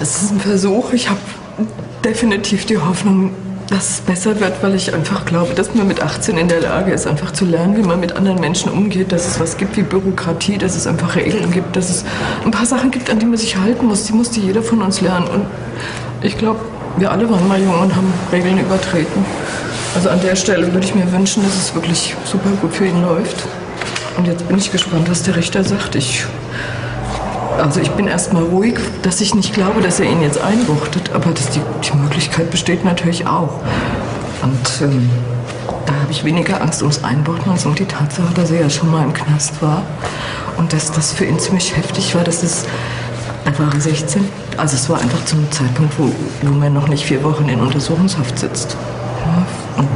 es ist ein Versuch. Ich habe definitiv die Hoffnung, dass es besser wird, weil ich einfach glaube, dass man mit 18 in der Lage ist, einfach zu lernen, wie man mit anderen Menschen umgeht, dass es was gibt wie Bürokratie, dass es einfach Regeln gibt, dass es ein paar Sachen gibt, an die man sich halten muss. Die musste jeder von uns lernen. Und ich glaube, wir alle waren mal jung und haben Regeln übertreten. Also an der Stelle würde ich mir wünschen, dass es wirklich super gut für ihn läuft. Und jetzt bin ich gespannt, was der Richter sagt. Ich also ich bin erstmal ruhig, dass ich nicht glaube, dass er ihn jetzt einbuchtet, aber das, die, die Möglichkeit besteht natürlich auch. Und ähm, da habe ich weniger Angst ums Einbuchten als um die Tatsache, dass er ja schon mal im Knast war. Und dass das für ihn ziemlich heftig war, dass es, er war 16, also es war einfach zum Zeitpunkt, wo Lumen noch nicht vier Wochen in Untersuchungshaft sitzt. Ja, und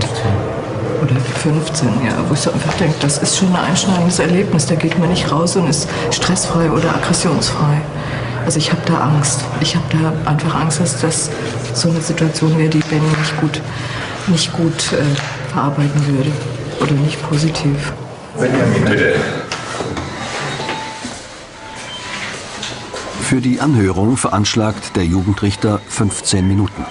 15, ja, wo ich so einfach denke, das ist schon ein einschneidendes Erlebnis. Da geht man nicht raus und ist stressfrei oder aggressionsfrei. Also ich habe da Angst. Ich habe da einfach Angst, dass das so eine Situation wäre, die Benny nicht gut, nicht gut äh, verarbeiten würde. Oder nicht positiv. Benjamin, bitte. Für die Anhörung veranschlagt der Jugendrichter 15 Minuten.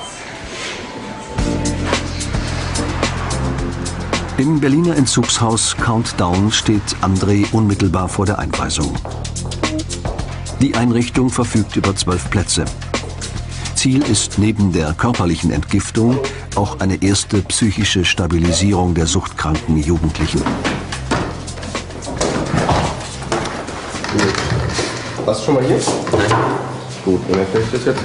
Im Berliner Entzugshaus Countdown steht André unmittelbar vor der Einweisung. Die Einrichtung verfügt über zwölf Plätze. Ziel ist neben der körperlichen Entgiftung auch eine erste psychische Stabilisierung der suchtkranken Jugendlichen. Du schon mal hier? Gut, dann erkläre ich das jetzt.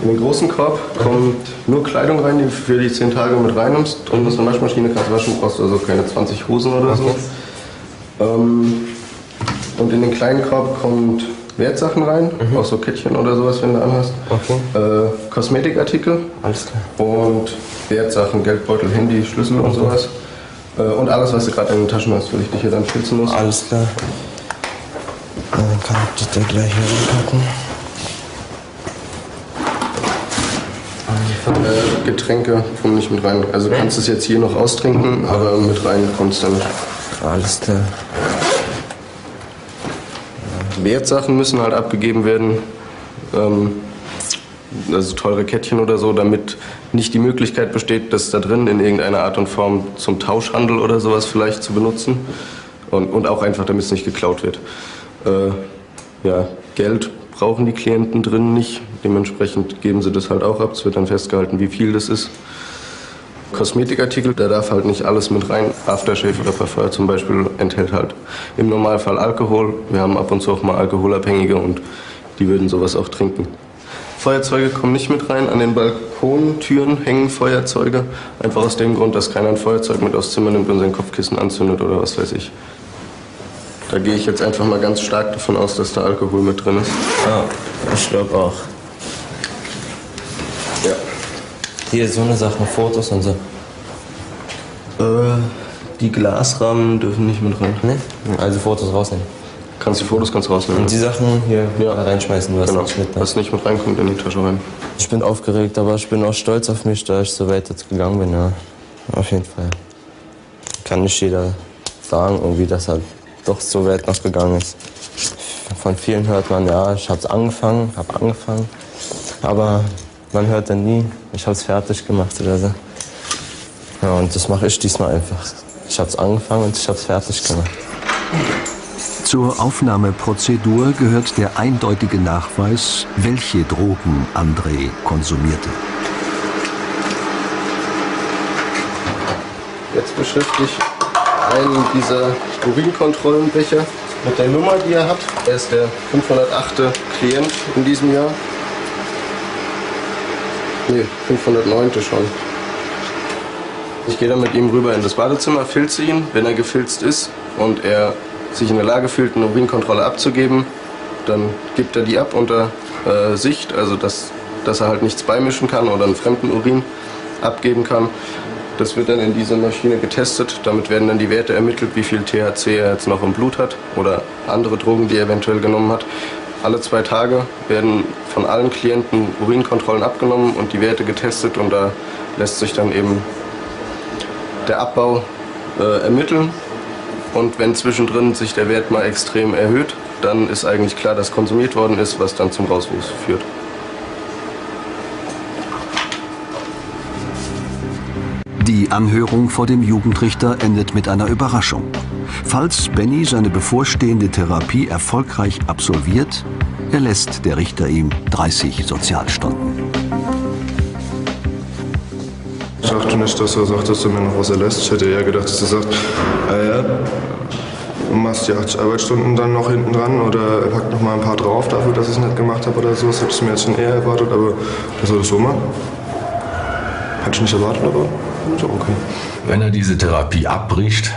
In den großen Korb kommt nur Kleidung rein, die du für die 10 Tage mit reinnimmst. Und das ist eine Waschmaschine, kannst waschen, brauchst du also keine 20 Hosen oder so. Ähm, und in den kleinen Korb kommt Wertsachen rein, auch so Kettchen oder sowas, wenn du anhast. Äh, Kosmetikartikel. Alles klar. Und Wertsachen, Geldbeutel, Handy, Schlüssel und sowas. Äh, und alles, was du gerade in den Taschen hast, weil ich dich hier dann schützen muss. Alles klar. Dann kann ich das da gleich hier reinpacken. Getränke kommen nicht mit rein. Also du kannst es jetzt hier noch austrinken, aber mit rein kommt es dann nicht. Alles klar. Wertsachen müssen halt abgegeben werden. Ähm, also teure Kettchen oder so, damit nicht die Möglichkeit besteht, das da drin in irgendeiner Art und Form zum Tauschhandel oder sowas vielleicht zu benutzen. Und, und auch einfach, damit es nicht geklaut wird. Äh, ja, Geld brauchen die Klienten drin nicht. Dementsprechend geben sie das halt auch ab. Es wird dann festgehalten, wie viel das ist. Kosmetikartikel, da darf halt nicht alles mit rein. Aftershave oder Parfum zum Beispiel enthält halt im Normalfall Alkohol. Wir haben ab und zu auch mal Alkoholabhängige und die würden sowas auch trinken. Feuerzeuge kommen nicht mit rein. An den Balkontüren hängen Feuerzeuge. Einfach aus dem Grund, dass keiner ein Feuerzeug mit aufs Zimmer nimmt und sein Kopfkissen anzündet oder was weiß ich. Da gehe ich jetzt einfach mal ganz stark davon aus, dass da Alkohol mit drin ist. Ja, ich glaube auch. Ja. Hier so eine Sache, Fotos und so. Äh, die Glasrahmen dürfen nicht mit rein. Ne? Also Fotos rausnehmen. Kannst die Fotos ganz rausnehmen. Und die Sachen hier reinschmeißen, was genau. nicht mit. Was nicht mit reinkommt in die Tasche rein. Ich bin aufgeregt, aber ich bin auch stolz auf mich, da ich so weit jetzt gegangen bin, ja. Auf jeden Fall. Kann nicht jeder sagen, irgendwie, dass er doch so weit noch gegangen ist. Von vielen hört man, ja, ich hab's angefangen, hab angefangen. Aber man hört dann nie, ich hab's fertig gemacht oder so. Ja, und das mache ich diesmal einfach. Ich hab's angefangen und ich hab's fertig gemacht. Zur Aufnahmeprozedur gehört der eindeutige Nachweis, welche Drogen André konsumierte. Jetzt beschrifte ich einen dieser Urinkontrollenbecher mit der Nummer, die er hat. Er ist der 508. Klient in diesem Jahr. Ne, 509. schon. Ich gehe dann mit ihm rüber in das Badezimmer, filze ihn. Wenn er gefilzt ist und er sich in der Lage fühlt, eine Urinkontrolle abzugeben, dann gibt er die ab unter äh, Sicht, also dass, dass er halt nichts beimischen kann oder einen fremden Urin abgeben kann. Das wird dann in dieser Maschine getestet. Damit werden dann die Werte ermittelt, wie viel THC er jetzt noch im Blut hat oder andere Drogen, die er eventuell genommen hat. Alle zwei Tage werden von allen Klienten Urinkontrollen abgenommen und die Werte getestet und da lässt sich dann eben der Abbau äh, ermitteln. Und wenn zwischendrin sich der Wert mal extrem erhöht, dann ist eigentlich klar, dass konsumiert worden ist, was dann zum Rauswuchs führt. Die Anhörung vor dem Jugendrichter endet mit einer Überraschung. Falls Benny seine bevorstehende Therapie erfolgreich absolviert, erlässt der Richter ihm 30 Sozialstunden. Ich dachte nicht, dass er sagt, dass er mir noch was erlässt. Ich hätte eher gedacht, dass er sagt, ah ja, machst die 80 Arbeitsstunden dann noch hinten dran oder er packt noch mal ein paar drauf dafür, dass ich es nicht gemacht habe oder so. Das hätte ich mir jetzt schon eher erwartet, aber dass er das so macht, hätte ich nicht erwartet, aber auch okay. Wenn er diese Therapie abbricht,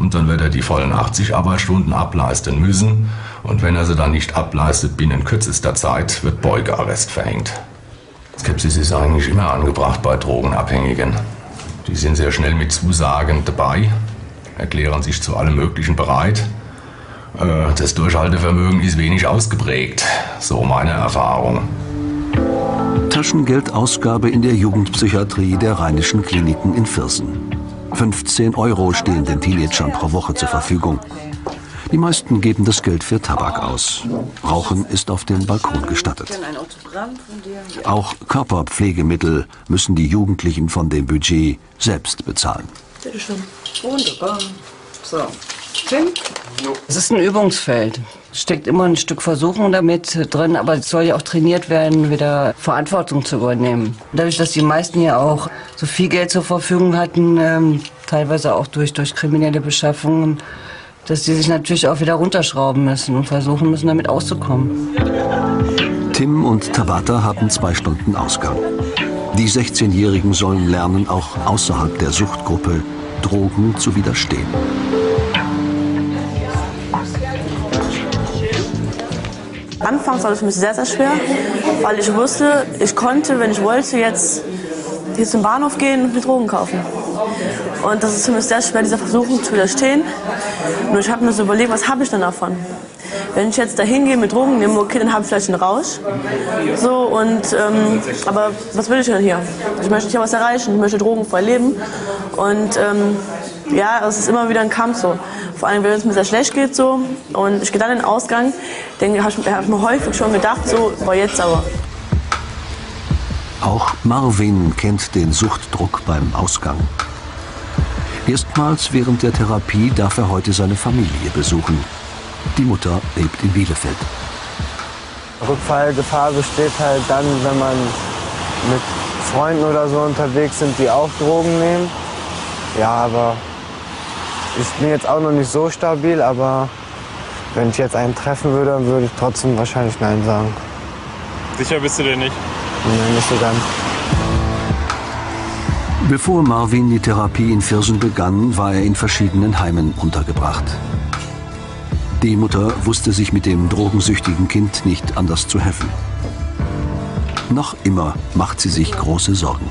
und dann wird er die vollen 80 Arbeitsstunden ableisten müssen. Und wenn er sie dann nicht ableistet binnen kürzester Zeit, wird Beugearrest verhängt. Skepsis ist eigentlich immer angebracht bei Drogenabhängigen. Die sind sehr schnell mit Zusagen dabei, erklären sich zu allem Möglichen bereit. Äh, Das Durchhaltevermögen ist wenig ausgeprägt, so meine Erfahrung. Taschengeldausgabe in der Jugendpsychiatrie der Rheinischen Kliniken in Viersen. 15 Euro stehen den Teenagern pro Woche zur Verfügung. Die meisten geben das Geld für Tabak aus. Rauchen ist auf dem Balkon gestattet. Auch Körperpflegemittel müssen die Jugendlichen von dem Budget selbst bezahlen. Bitte schön. Wunderbar. So. Es ist ein Übungsfeld. Steckt immer ein Stück Versuchung damit drin, aber es soll ja auch trainiert werden, wieder Verantwortung zu übernehmen. Dadurch, dass die meisten ja auch so viel Geld zur Verfügung hatten, ähm, teilweise auch durch, durch kriminelle Beschaffungen, dass die sich natürlich auch wieder runterschrauben müssen und versuchen müssen, damit auszukommen. Tim und Tabata haben zwei Stunden Ausgang. Die 16-Jährigen sollen lernen, auch außerhalb der Suchtgruppe Drogen zu widerstehen. Anfangs war das für mich sehr, sehr schwer, weil ich wusste, ich konnte, wenn ich wollte, jetzt hier zum Bahnhof gehen und mir Drogen kaufen. Und das ist für mich sehr schwer, dieser Versuchung zu widerstehen. Nur ich habe mir so überlegt, was habe ich denn davon? Wenn ich jetzt da hingehe mit Drogen nehme, okay, dann habe ich vielleicht einen Rausch. So, und, ähm, aber was will ich denn hier? Ich möchte hier was erreichen, ich möchte drogenfrei leben. Und ähm, ja, es ist immer wieder ein Kampf so. Vor allem, wenn es mir sehr schlecht geht so und ich gehe dann in den Ausgang, dann habe ich, hab ich mir häufig schon gedacht, so, boah, jetzt aber. Auch Marvin kennt den Suchtdruck beim Ausgang. Erstmals während der Therapie darf er heute seine Familie besuchen. Die Mutter lebt in Bielefeld. Rückfallgefahr besteht halt dann, wenn man mit Freunden oder so unterwegs sind, die auch Drogen nehmen. Ja, aber ich bin jetzt auch noch nicht so stabil, aber wenn ich jetzt einen treffen würde, dann würde ich trotzdem wahrscheinlich Nein sagen. Sicher bist du dir nicht? Nein, nicht so ganz. Bevor Marvin die Therapie in Viersen begann, war er in verschiedenen Heimen untergebracht. Die Mutter wusste sich mit dem drogensüchtigen Kind nicht anders zu helfen. Noch immer macht sie sich große Sorgen.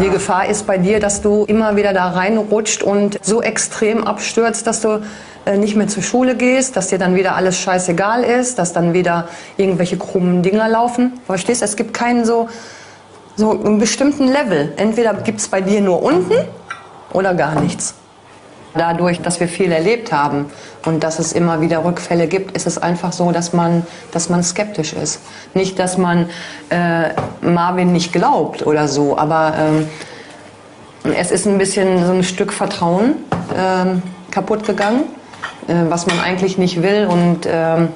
Die Gefahr ist bei dir, dass du immer wieder da reinrutscht und so extrem abstürzt, dass du äh, nicht mehr zur Schule gehst, dass dir dann wieder alles scheißegal ist, dass dann wieder irgendwelche krummen Dinger laufen. Verstehst? Es gibt keinen so, so einen bestimmten Level. Entweder gibt es bei dir nur unten oder gar nichts. Dadurch, dass wir viel erlebt haben und dass es immer wieder Rückfälle gibt, ist es einfach so, dass man, dass man skeptisch ist. Nicht, dass man äh, Marvin nicht glaubt oder so, aber ähm, es ist ein bisschen so ein Stück Vertrauen ähm, kaputt gegangen, äh, was man eigentlich nicht will. Und, ähm,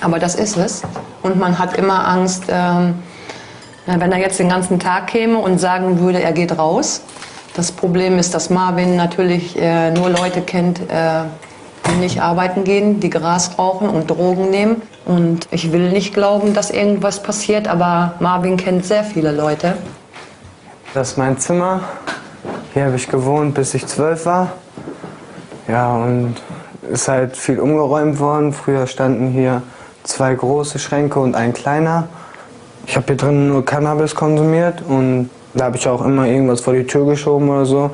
aber das ist es. Und man hat immer Angst, ähm, wenn er jetzt den ganzen Tag käme und sagen würde, er geht raus, das Problem ist, dass Marvin natürlich äh, nur Leute kennt, äh, die nicht arbeiten gehen, die Gras rauchen und Drogen nehmen. Und ich will nicht glauben, dass irgendwas passiert, aber Marvin kennt sehr viele Leute. Das ist mein Zimmer. Hier habe ich gewohnt, bis ich zwölf war. Ja, und ist halt viel umgeräumt worden. Früher standen hier zwei große Schränke und ein kleiner. Ich habe hier drin nur Cannabis konsumiert und da habe ich auch immer irgendwas vor die Tür geschoben oder so.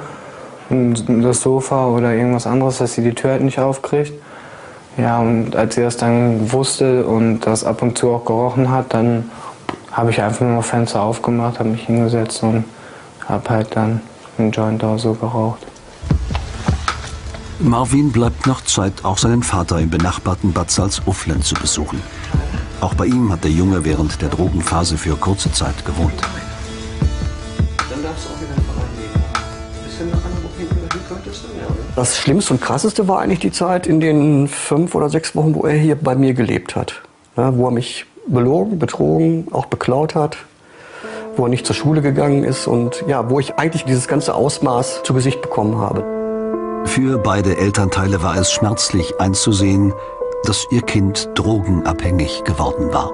Das Sofa oder irgendwas anderes, dass sie die Tür halt nicht aufkriegt. Ja, und als sie das dann wusste und das ab und zu auch gerochen hat, dann habe ich einfach nur Fenster aufgemacht, habe mich hingesetzt und habe halt dann einen Joint da so geraucht. Marvin bleibt noch Zeit, auch seinen Vater im benachbarten Bad Salzuflen zu besuchen. Auch bei ihm hat der Junge während der Drogenphase für kurze Zeit gewohnt. Das Schlimmste und Krasseste war eigentlich die Zeit in den fünf oder sechs Wochen, wo er hier bei mir gelebt hat. Ja, wo er mich belogen, betrogen, auch beklaut hat. Wo er nicht zur Schule gegangen ist und ja, wo ich eigentlich dieses ganze Ausmaß zu Gesicht bekommen habe. Für beide Elternteile war es schmerzlich einzusehen, dass ihr Kind drogenabhängig geworden war.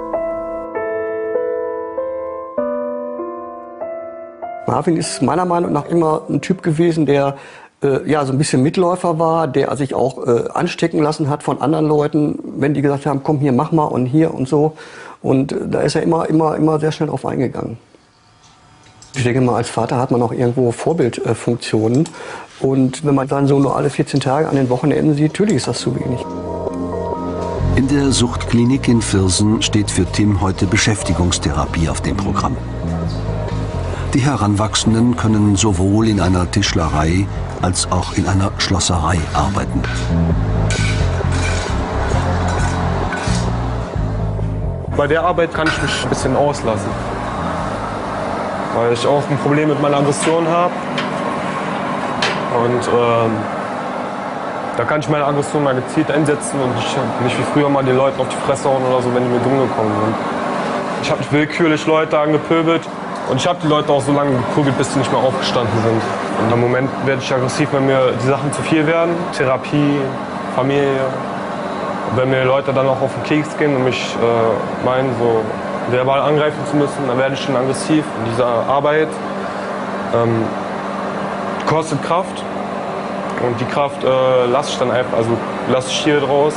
Marvin ist meiner Meinung nach immer ein Typ gewesen, der äh, ja so ein bisschen Mitläufer war, der sich auch äh, anstecken lassen hat von anderen Leuten, wenn die gesagt haben, komm hier, mach mal und hier und so. Und äh, da ist er immer, immer, immer sehr schnell drauf eingegangen. Ich denke mal, als Vater hat man auch irgendwo Vorbildfunktionen. Und wenn man dann so nur alle 14 Tage an den Wochenenden sieht, natürlich ist das zu wenig. In der Suchtklinik in Viersen steht für Tim heute Beschäftigungstherapie auf dem Programm. Die Heranwachsenden können sowohl in einer Tischlerei als auch in einer Schlosserei arbeiten. Bei der Arbeit kann ich mich ein bisschen auslassen. weil ich auch ein Problem mit meiner Aggression habe. Und ähm, da kann ich meine Aggression mal gezielt einsetzen und ich nicht wie früher mal den Leuten auf die Fresse hauen oder so, wenn die mir dumm gekommen sind. Ich habe willkürlich Leute angepöbelt und ich habe die Leute auch so lange geprügelt, bis sie nicht mehr aufgestanden sind. Und im Moment werde ich aggressiv, wenn mir die Sachen zu viel werden. Therapie, Familie. Und wenn mir Leute dann auch auf den Keks gehen und mich äh, meinen, so verbal angreifen zu müssen, dann werde ich schon aggressiv. Und diese Arbeit ähm, kostet Kraft. Und die Kraft äh, lasse ich dann einfach, also lasse ich hier draus,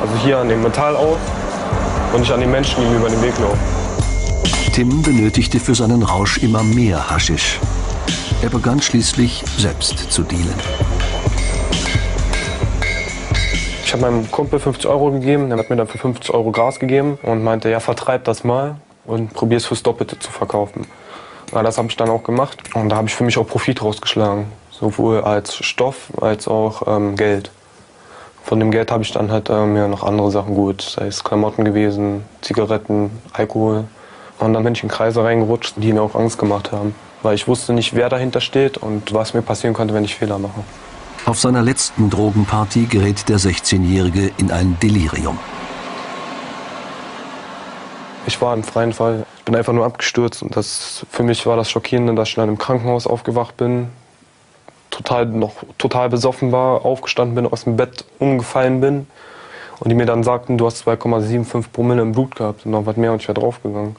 also hier an dem Metall aus und nicht an den Menschen, die mir über den Weg laufen. Tim benötigte für seinen Rausch immer mehr Haschisch. Er begann schließlich selbst zu dealen. Ich habe meinem Kumpel 50 Euro gegeben, der hat mir dann für 50 Euro Gras gegeben und meinte, ja, vertreib das mal und probier es fürs Doppelte zu verkaufen. Ja, das habe ich dann auch gemacht und da habe ich für mich auch Profit rausgeschlagen, sowohl als Stoff als auch ähm, Geld. Von dem Geld habe ich dann halt mir noch andere Sachen gut, sei es Klamotten gewesen, Zigaretten, Alkohol. Und dann bin ich in Kreise reingerutscht, die mir auch Angst gemacht haben, weil ich wusste nicht, wer dahinter steht und was mir passieren könnte, wenn ich Fehler mache. Auf seiner letzten Drogenparty gerät der 16-Jährige in ein Delirium. Ich war im freien Fall. Ich bin einfach nur abgestürzt und das, für mich war das Schockierende, dass ich dann im Krankenhaus aufgewacht bin, total, noch total besoffen war, aufgestanden bin, aus dem Bett umgefallen bin und die mir dann sagten, du hast 2,75 Promille im Blut gehabt und noch was mehr und ich wäre draufgegangen.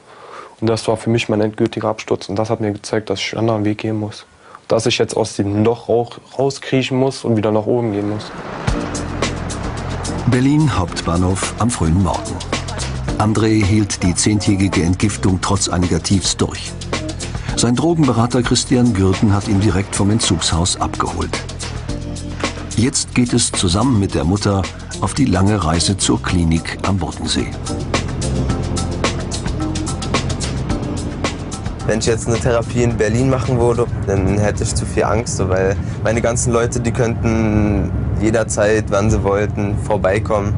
Und das war für mich mein endgültiger Absturz und das hat mir gezeigt, dass ich einen anderen Weg gehen muss dass ich jetzt aus dem Loch rauskriechen muss und wieder nach oben gehen muss. Berlin Hauptbahnhof am frühen Morgen. André hielt die zehntägige Entgiftung trotz einiger Tiefs durch. Sein Drogenberater Christian Gürten hat ihn direkt vom Entzugshaus abgeholt. Jetzt geht es zusammen mit der Mutter auf die lange Reise zur Klinik am Bodensee. Wenn ich jetzt eine Therapie in Berlin machen würde, dann hätte ich zu viel Angst, weil meine ganzen Leute, die könnten jederzeit, wann sie wollten, vorbeikommen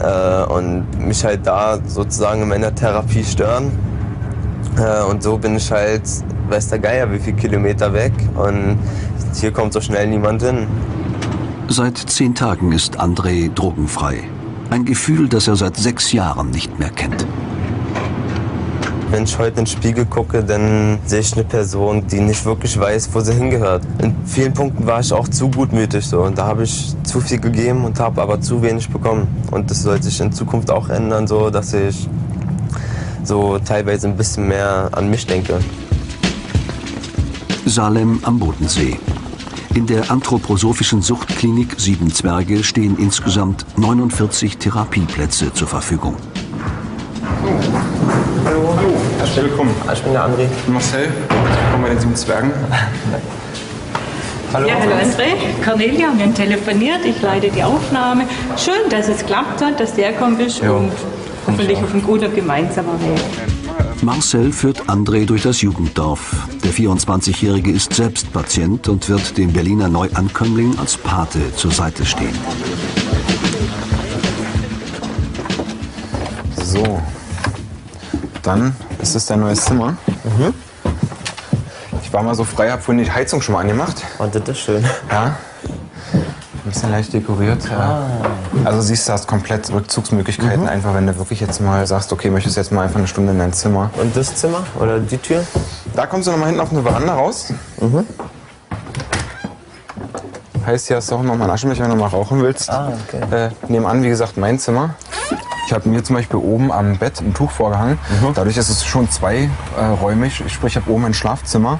äh, und mich halt da sozusagen in meiner Therapie stören. Äh, und so bin ich halt, weiß der Geier, wie viele Kilometer weg und hier kommt so schnell niemand hin. Seit zehn Tagen ist André drogenfrei. Ein Gefühl, das er seit sechs Jahren nicht mehr kennt. Wenn ich heute in den Spiegel gucke, dann sehe ich eine Person, die nicht wirklich weiß, wo sie hingehört. In vielen Punkten war ich auch zu gutmütig so und da habe ich zu viel gegeben und habe aber zu wenig bekommen. Und das soll sich in Zukunft auch ändern, so dass ich so teilweise ein bisschen mehr an mich denke. Salem am Bodensee. In der anthroposophischen Suchtklinik Sieben Zwerge stehen insgesamt 49 Therapieplätze zur Verfügung. Hallo. Herzlich willkommen. Ich bin der André. Marcel. Willkommen bei den sieben Zwergen. Hallo. Ja, hallo André. Cornelia, wir haben telefoniert. Ich leite die Aufnahme. Schön, dass es klappt hat, dass du herkommen bist Ja. und hoffentlich auf ein guter gemeinsamer Weg. Marcel führt André durch das Jugenddorf. Der 24-Jährige ist selbst Patient und wird dem Berliner Neuankömmling als Pate zur Seite stehen. So. Dann ist das dein neues Zimmer. Mhm. Ich war mal so frei, hab vorhin die Heizung schon mal angemacht. Und das ist schön. Ja. Ein bisschen leicht dekoriert. Ja. Also siehst du, hast komplett Rückzugsmöglichkeiten, Mhm. einfach wenn du wirklich jetzt mal sagst, okay, möchtest jetzt mal einfach eine Stunde in dein Zimmer. Und das Zimmer oder die Tür? Da kommst du noch mal hinten auf eine Veranda raus. Mhm. Heißt, hier hast du auch noch mal einen Aschenbecher, wenn du mal rauchen willst. Ah, okay. Äh, nebenan, wie gesagt, mein Zimmer. Ich habe mir zum Beispiel oben am Bett ein Tuch vorgehangen. Mhm. Dadurch ist es schon zweiräumig. Sprich, ich habe oben ein Schlafzimmer.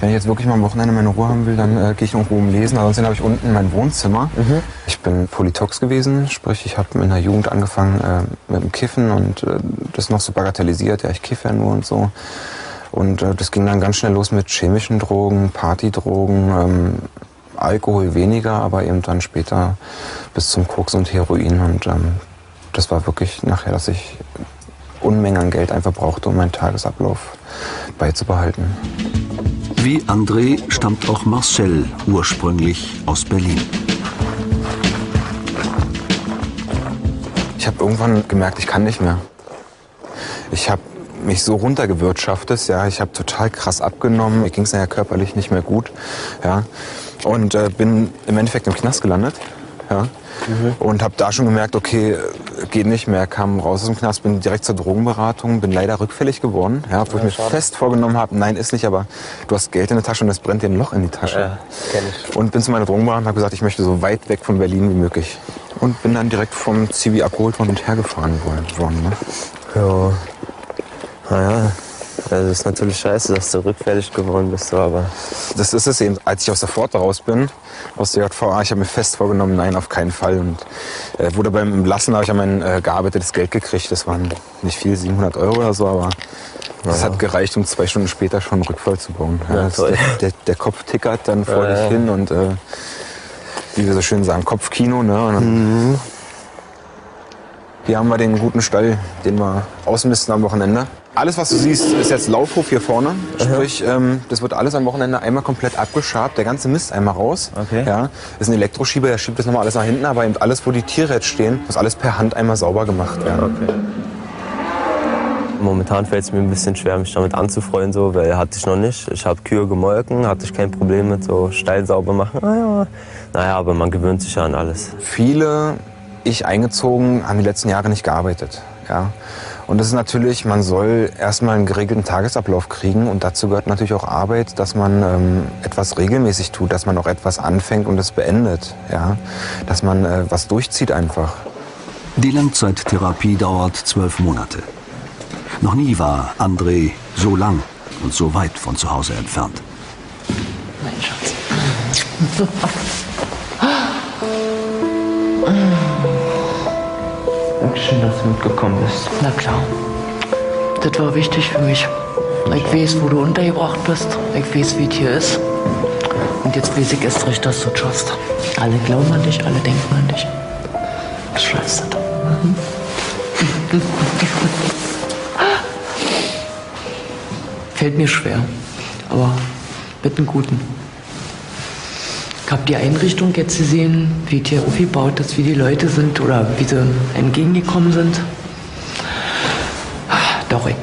Wenn ich jetzt wirklich mal am Wochenende meine Ruhe haben will, dann äh, gehe ich noch oben lesen. Ansonsten habe ich unten mein Wohnzimmer. Mhm. Ich bin Polytox gewesen, sprich ich habe in der Jugend angefangen äh, mit dem Kiffen und äh, das noch so bagatellisiert. Ja, ich kiffe ja nur und so. Und äh, das ging dann ganz schnell los mit chemischen Drogen, Partydrogen, ähm, Alkohol weniger, aber eben dann später bis zum Koks und Heroin. Und ähm, das war wirklich nachher, dass ich Unmengen an Geld einfach brauchte, um meinen Tagesablauf beizubehalten. Wie André stammt auch Marcel ursprünglich aus Berlin. Ich habe irgendwann gemerkt, ich kann nicht mehr. Ich habe mich so runtergewirtschaftet. Ja, ich habe total krass abgenommen. Mir ging es ja körperlich nicht mehr gut. Ja, und äh, bin im Endeffekt im Knast gelandet. Ja. Und habe da schon gemerkt, okay, geht nicht mehr. Kam raus aus dem Knast, bin direkt zur Drogenberatung, bin leider rückfällig geworden. Ja, wo ich mir fest vorgenommen habe, nein, ist nicht, aber du hast Geld in der Tasche und es brennt dir ein Loch in die Tasche. Ja, kenn ich. Und bin zu meiner Drogenberatung und habe gesagt, ich möchte so weit weg von Berlin wie möglich. Und bin dann direkt vom Zivi abgeholt worden und hergefahren worden. Ne? Ja. Naja, also ist natürlich scheiße, dass du rückfällig geworden bist, so, aber. Das ist es eben. Als ich aus der Pforte raus bin, aus der JVA, ich habe mir fest vorgenommen, nein, auf keinen Fall. Und äh, wurde beim Lassen, habe ich ja mein äh, gearbeitetes Geld gekriegt. Das waren nicht viel, 700 Euro oder so, aber das hat gereicht, um zwei Stunden später schon einen Rückfall zu bauen. Ja, das- toll. der, der Kopf tickert dann vor Ja, dich ja. hin und äh, wie wir so schön sagen, Kopfkino. Ne? Mhm. Hier haben wir den guten Stall, den wir ausmisten am Wochenende. Alles, was du siehst, ist jetzt Laufhof hier vorne. Sprich, ähm, das wird alles am Wochenende einmal komplett abgeschabt. Der ganze Mist einmal raus. Okay. Ja, ist ein Elektroschieber, der schiebt das nochmal alles nach hinten. Aber eben alles, wo die Tiere jetzt stehen, muss alles per Hand einmal sauber gemacht werden. Okay. Momentan fällt es mir ein bisschen schwer, mich damit anzufreuen, so, weil hatte ich noch nicht. Ich habe Kühe gemolken, hatte ich kein Problem mit so Stall sauber machen. Ah, ja. Naja, aber man gewöhnt sich ja an alles. Viele, ich eingezogen, haben die letzten Jahre nicht gearbeitet. Ja. Und das ist natürlich, man soll erstmal einen geregelten Tagesablauf kriegen und dazu gehört natürlich auch Arbeit, dass man ähm, etwas regelmäßig tut, dass man auch etwas anfängt und es beendet. Ja. Dass man äh, was durchzieht einfach. Die Langzeittherapie dauert zwölf Monate. Noch nie war André so lang und so weit von zu Hause entfernt. Mein Schatz. Dankeschön, dass du mitgekommen bist. Na klar. Das war wichtig für mich. Ich weiß, wo du untergebracht bist. Ich weiß, wie es hier ist. Und jetzt weiß ich erst recht, dass du schaffst. Alle glauben an dich, alle denken an dich. Du schaffst das. Fällt mir schwer, aber mit einem Guten. Ich habe die Einrichtung jetzt gesehen, wie die aufgebaut ist, wie die Leute sind oder wie sie entgegengekommen sind. Doch, ich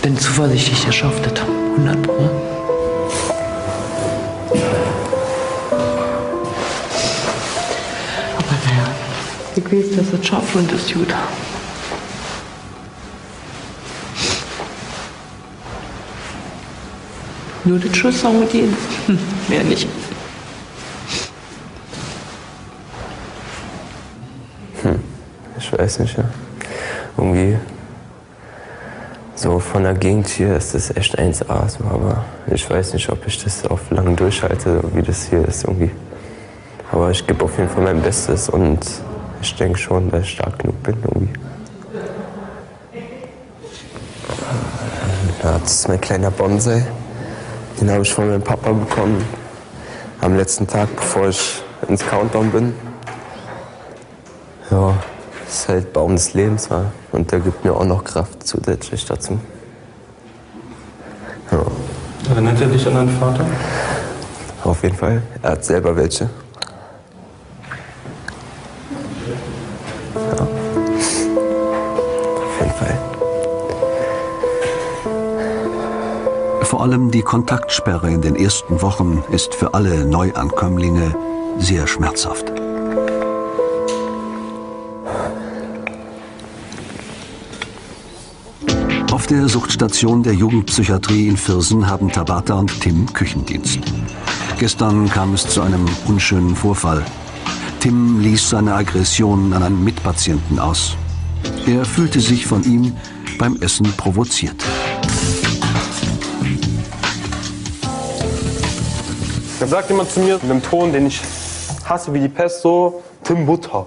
bin zuversichtlich, ihr schafft das. 100 Pro. Aber naja, ich weiß, dass es schafft und ist gut. Nur den Schuss haben wir. Hm, mehr nicht. Ich weiß nicht, ja. Irgendwie so von der Gegend hier ist das echt 1A, so, aber ich weiß nicht, ob ich das auf lang durchhalte, wie das hier ist irgendwie. Aber ich gebe auf jeden Fall mein Bestes und ich denke schon, dass ich stark genug bin irgendwie. Ja, das ist mein kleiner Bonsai. Den habe ich von meinem Papa bekommen. Am letzten Tag, bevor ich ins Countdown bin. Ja, ist halt Baum des Lebens, wa? Und der gibt mir auch noch Kraft zusätzlich dazu. Ja, Erinnert er dich an deinen Vater? auf jeden Fall. Er hat selber welche. Ja. Auf jeden Fall. Vor allem die Kontaktsperre in den ersten Wochen ist für alle Neuankömmlinge sehr schmerzhaft. Der Suchtstation der Jugendpsychiatrie in Viersen haben Tabata und Tim Küchendienst. Gestern kam es zu einem unschönen Vorfall. Tim ließ seine Aggression an einen Mitpatienten aus. Er fühlte sich von ihm beim Essen provoziert. Dann sagt jemand zu mir mit einem Ton, den ich hasse wie die Pest, so, Tim Butter.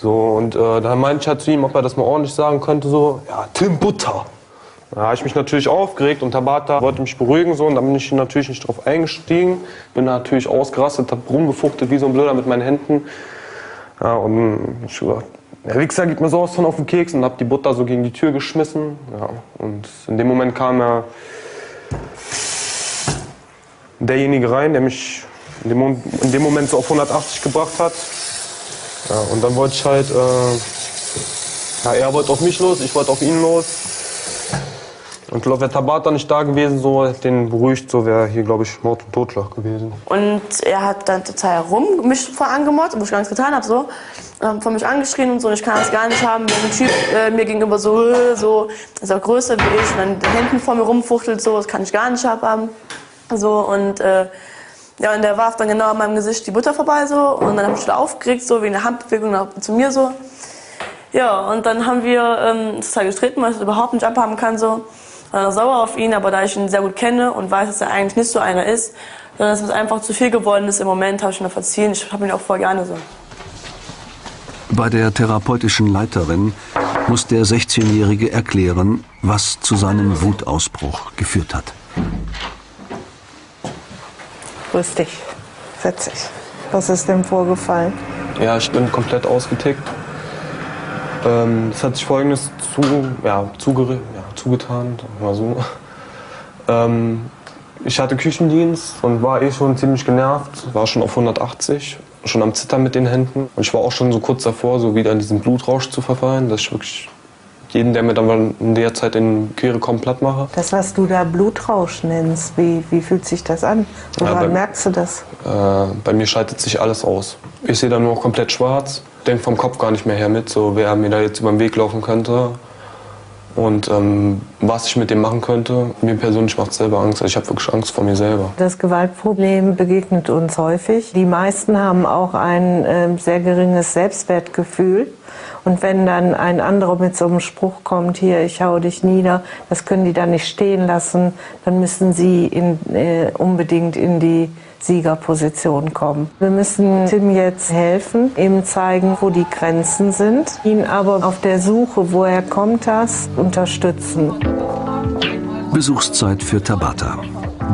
So, und äh, dann meinte ich halt zu ihm, ob er das mal ordentlich sagen könnte, so, ja, Tim Butter. Da habe ich mich natürlich aufgeregt und Tabata wollte mich beruhigen, so, und dann bin ich natürlich nicht drauf eingestiegen. Bin natürlich ausgerastet, hab rumgefuchtet wie so ein Blöder mit meinen Händen. Ja, und ich gesagt, der Wichser geht mir sowas von auf den Keks und hab die Butter so gegen die Tür geschmissen. Ja, und in dem Moment kam er derjenige rein, der mich in dem, in dem Moment so auf 180 gebracht hat. Ja, und dann wollte ich halt, äh, ja, er wollte auf mich los, ich wollte auf ihn los. Und glaube, wäre Tabata nicht da gewesen, so den beruhigt, so wäre hier, glaube ich, Mord und Totschlag gewesen. Und er hat dann total rum mich voll angemotzt, wo ich gar nichts getan habe, so. Ähm, von mich angeschrien und so, und ich kann das gar nicht haben, wenn ein Typ äh, mir gegenüber so, äh, so, ist auch größer wie ich, und dann Händen vor mir rumfuchtelt, so, das kann ich gar nicht haben. So, und, äh, ja, und der warf dann genau an meinem Gesicht die Butter vorbei, so, und dann habe ich wieder aufgeregt, so, wegen der Handbewegung zu mir, so. Ja, und dann haben wir ähm, total gestritten, weil ich das überhaupt nicht abhaben kann, so. War sauer auf ihn, aber da ich ihn sehr gut kenne und weiß, dass er eigentlich nicht so einer ist, sondern dass es einfach zu viel geworden ist im Moment, habe ich ihn verziehen. Ich habe ihn auch voll gerne so. Bei der therapeutischen Leiterin muss der 16-Jährige erklären, was zu seinem Wutausbruch geführt hat. Grüß dich. Setz dich. Was ist denn vorgefallen? Ja, ich bin komplett ausgetickt. Ähm, es hat sich folgendes zu, ja, zugere ja, zugetan, mal so. Ähm, ich hatte Küchendienst und war eh schon ziemlich genervt, war schon auf 180, schon am Zittern mit den Händen. Und ich war auch schon so kurz davor, so wieder in diesen Blutrausch zu verfallen, dass ich wirklich jeden, der mir dann in der Zeit in Quere kommt, platt mache. Das, was du da Blutrausch nennst, wie, wie fühlt sich das an? Woran Ja, bei- merkst du das? Äh, bei mir schaltet sich alles aus. Ich sehe dann nur komplett schwarz, denke vom Kopf gar nicht mehr her mit, so wer mir da jetzt über den Weg laufen könnte. Und ähm, was ich mit dem machen könnte, mir persönlich macht es selber Angst. Also ich habe wirklich Angst vor mir selber. Das Gewaltproblem begegnet uns häufig. Die meisten haben auch ein ähm, sehr geringes Selbstwertgefühl. Und wenn dann ein anderer mit so einem Spruch kommt, hier, ich hau dich nieder, das können die dann nicht stehen lassen, dann müssen sie in, äh, unbedingt in die Siegerposition kommen. Wir müssen Tim jetzt helfen, ihm zeigen, wo die Grenzen sind, ihn aber auf der Suche, wo er kommt, das unterstützen. Besuchszeit für Tabata.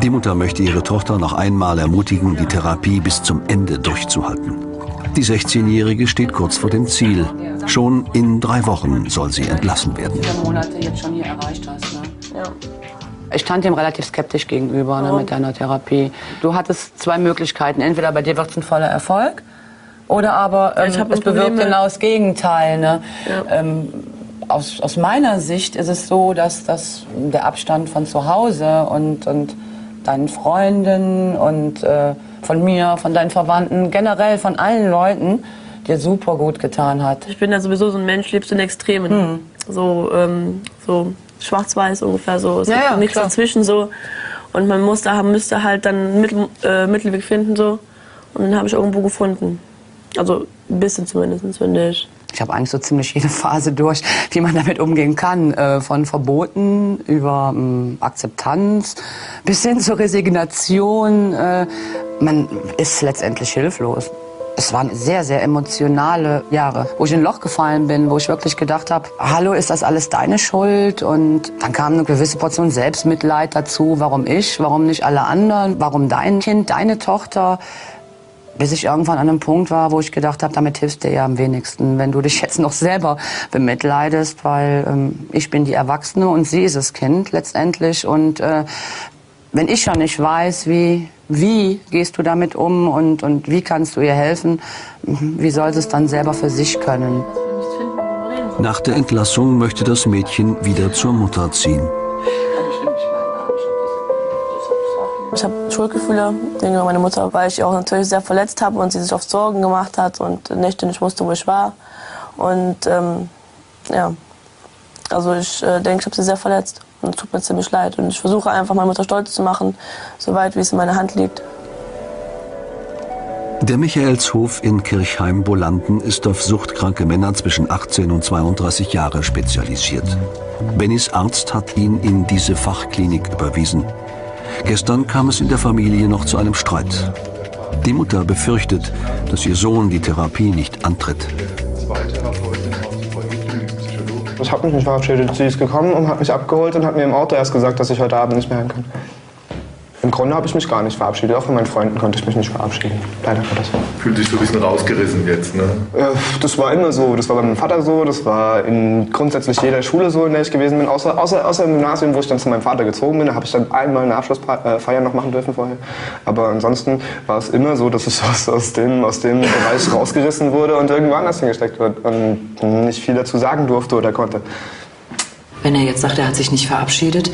Die Mutter möchte ihre Tochter noch einmal ermutigen, die Therapie bis zum Ende durchzuhalten. Die 16-Jährige steht kurz vor dem Ziel. Schon in drei Wochen soll sie entlassen werden. Ich stand dem relativ skeptisch gegenüber ne, mit deiner Therapie. Du hattest zwei Möglichkeiten. Entweder bei dir wird es ein voller Erfolg oder aber ähm, es bewirkt genau das Gegenteil. Ne? Ähm, aus, aus meiner Sicht ist es so, dass, dass der Abstand von zu Hause und, und deinen Freunden und äh, von mir, von deinen Verwandten, generell von allen Leuten dir super gut getan hat. Ich bin ja sowieso so ein Mensch, lebst in Extremen. Hm. So, ähm, so schwarz-weiß ungefähr so. Es Ja, gibt ja, nichts klar. dazwischen so. Und man muss da, müsste halt dann einen Mittel, äh, Mittelweg finden so. Und den habe ich irgendwo gefunden. Also ein bisschen zumindest, finde ich. Ich habe eigentlich so ziemlich jede Phase durch, wie man damit umgehen kann. Äh, von Verboten über ähm, Akzeptanz bis hin zur Resignation. Äh, man ist letztendlich hilflos. Es waren sehr, sehr emotionale Jahre, wo ich in ein Loch gefallen bin, wo ich wirklich gedacht habe, hallo, ist das alles deine Schuld? Und dann kam eine gewisse Portion Selbstmitleid dazu. Warum ich? Warum nicht alle anderen? Warum dein Kind, deine Tochter? bis ich irgendwann an einem Punkt war, wo ich gedacht habe, damit hilfst du ja am wenigsten, wenn du dich jetzt noch selber bemitleidest, weil ähm, ich bin die Erwachsene und sie ist das Kind letztendlich und äh, wenn ich schon nicht weiß, wie, wie gehst du damit um und, und wie kannst du ihr helfen, wie soll sie es dann selber für sich können? Nach der Entlassung möchte das Mädchen wieder zur Mutter ziehen. Ich habe Schuldgefühle gegenüber meiner Mutter, weil ich sie auch natürlich sehr verletzt habe und sie sich oft Sorgen gemacht hat und Nächte nicht wusste, wo ich war. Und ähm, ja, also ich äh, denke, ich habe sie sehr verletzt und tut mir ziemlich leid. Und ich versuche einfach, meine Mutter stolz zu machen, soweit wie es in meiner Hand liegt. Der Michaelshof in Kirchheim-Bolanden ist auf suchtkranke Männer zwischen 18 und 32 Jahre spezialisiert. Bennys Arzt hat ihn in diese Fachklinik überwiesen. Gestern kam es in der Familie noch zu einem Streit. Die Mutter befürchtet, dass ihr Sohn die Therapie nicht antritt. Ich habe mich nicht verabschiedet. Sie ist gekommen und hat mich abgeholt und hat mir im Auto erst gesagt, dass ich heute Abend nicht mehr heim kann. Im Grunde habe ich mich gar nicht verabschiedet. Auch von meinen Freunden konnte ich mich nicht verabschieden. Leider Gottes. Fühlt dich so ein bisschen rausgerissen jetzt, ne? Äh, Das war immer so. Das war bei meinem Vater so. Das war in grundsätzlich jeder Schule so, in der ich gewesen bin. Außer, außer, außer im Gymnasium, wo ich dann zu meinem Vater gezogen bin. Da habe ich dann einmal eine Abschlussfeier noch machen dürfen vorher. Aber ansonsten war es immer so, dass ich aus, aus, dem, aus dem Bereich rausgerissen wurde und irgendwo anders hingesteckt wird. Und nicht viel dazu sagen durfte oder konnte. Wenn er jetzt sagt, er hat sich nicht verabschiedet.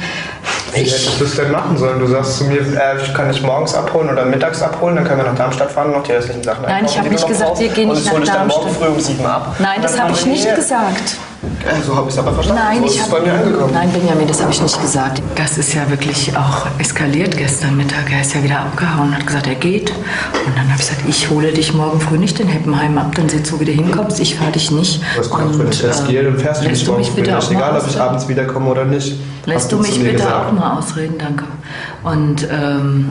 Wie hättest du das denn machen sollen? Du sagst zu mir, äh, ich kann dich morgens abholen oder mittags abholen, dann können wir nach Darmstadt fahren und noch die restlichen Sachen Nein, ich habe nicht gesagt, wir gehen Und nicht das hole nach ich dann morgen Darmstadt. früh um sieben ab. Nein, Und das habe ich nicht gesagt. Äh, So habe ich es aber verstanden. Nein, so ich habe. bei mir angekommen. Nein, Benjamin, das habe ich nicht gesagt. Das ist ja wirklich auch eskaliert gestern Mittag. Er ist ja wieder abgehauen und hat gesagt, er geht. Und dann habe ich gesagt, ich hole dich morgen früh nicht in Heppenheim ab, dann sieh zu, wie du hinkommst. Ich fahre dich nicht. Was kannst, wenn ich jetzt äh, gehe, dann fährst du lässt mich du morgen mich früh bitte nicht. auch mal Egal, ob ich abends wiederkomme oder nicht. Lässt du mich bitte gesagt. auch mal ausreden, danke. Und ähm,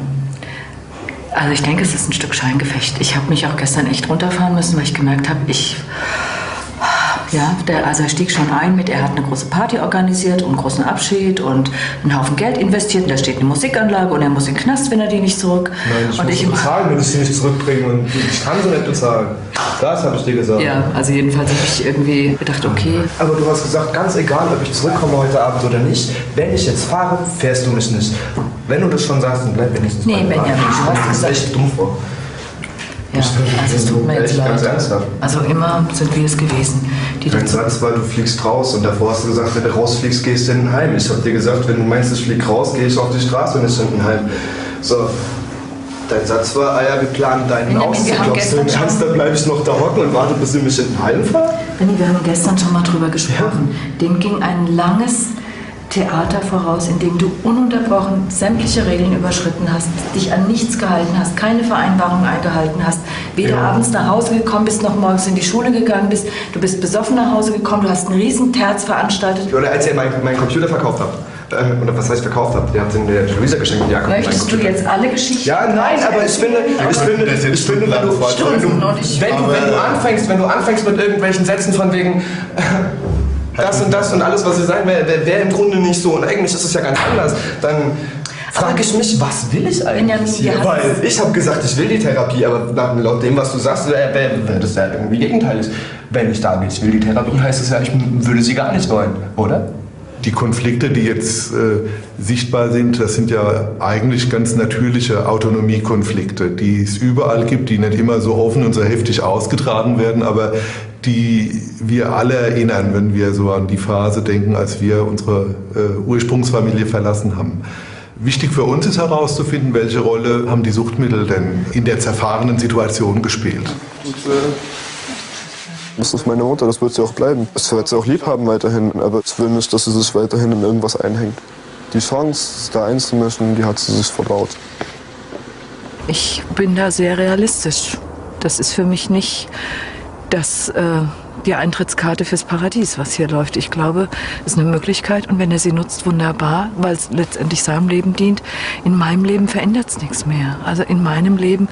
also ich denke, es ist ein Stück Scheingefecht. Ich habe mich auch gestern echt runterfahren müssen, weil ich gemerkt habe, ich ja, der, also er stieg schon ein mit, er hat eine große Party organisiert und einen großen Abschied und einen Haufen Geld investiert. Und da steht eine Musikanlage und er muss in den Knast, wenn er die nicht zurück. Nein, ich und muss sie bezahlen, wenn ich sie nicht zurückbringe und ich kann sie nicht bezahlen. Das habe ich dir gesagt. Ja, also jedenfalls habe ich irgendwie gedacht, okay. Aber du hast gesagt, ganz egal, ob ich zurückkomme heute Abend oder nicht, wenn ich jetzt fahre, fährst du mich nicht. Wenn du das schon sagst, dann bleib wenigstens Nee. Benjamin, du hast Das ist echt dumm vor. Ja, also es tut mir jetzt leid. ernsthaft. Also immer sind wir es gewesen, die Dein Satz war, du fliegst raus und davor hast du gesagt, wenn du rausfliegst, gehst du hinten heim. Ich habe dir gesagt, wenn du meinst, ich flieg raus, gehe ich auf die Straße und nicht hinten heim. So, dein Satz war, ah ja, wir planen deinen Benjamin, Auszug. Glaubst du im Ernst, dann bleibe ich noch da hocken und warte, bis sie mich hinten heim fahren? Benni, wir haben gestern schon mal drüber gesprochen. Dem ging ein langes Theater voraus, in dem du ununterbrochen sämtliche Regeln überschritten hast, dich an nichts gehalten hast, keine Vereinbarung eingehalten hast, weder Ja. abends nach Hause gekommen bist, noch morgens in die Schule gegangen bist. Du bist besoffen nach Hause gekommen, du hast einen riesen Terz veranstaltet. Oder als ihr meinen meinen Computer verkauft habt. Äh, oder was heißt verkauft habt? Ihr habt den der Luisa geschenkt und Jakob. Möchtest du jetzt alle Geschichten? Ja, nein, aber ich finde, ich finde, ich finde, wenn du, wenn du, wenn du, wenn du anfängst, wenn du anfängst mit irgendwelchen Sätzen von wegen äh, das und das und alles, was ihr sagen, wäre wär, wär im Grunde nicht so und eigentlich ist es ja ganz anders, dann frage ich mich, was will ich eigentlich hier? Weil ich habe gesagt, ich will die Therapie, aber nach, laut dem, was du sagst, wäre wär, wär das ja irgendwie gegenteilig. Wenn ich sage, ich will die Therapie, heißt es ja, ich würde sie gar nicht wollen, oder? Die Konflikte, die jetzt äh, sichtbar sind, das sind ja eigentlich ganz natürliche Autonomiekonflikte, die es überall gibt, die nicht immer so offen und so heftig ausgetragen werden, aber die wir alle erinnern, wenn wir so an die Phase denken, als wir unsere äh, Ursprungsfamilie verlassen haben. Wichtig für uns ist herauszufinden, welche Rolle haben die Suchtmittel denn in der zerfahrenen Situation gespielt. Das ist meine Mutter, das wird sie auch bleiben. Ich werde sie auch lieb haben weiterhin, aber ich will nicht, dass sie sich weiterhin in irgendwas einhängt. Die Chance, da einzumischen, die hat sie sich verbaut. Ich bin da sehr realistisch. Das ist für mich nicht das, äh, die Eintrittskarte fürs Paradies, was hier läuft. Ich glaube, ist eine Möglichkeit und wenn er sie nutzt, wunderbar, weil es letztendlich seinem Leben dient. In meinem Leben verändert es nichts mehr. Also in meinem Leben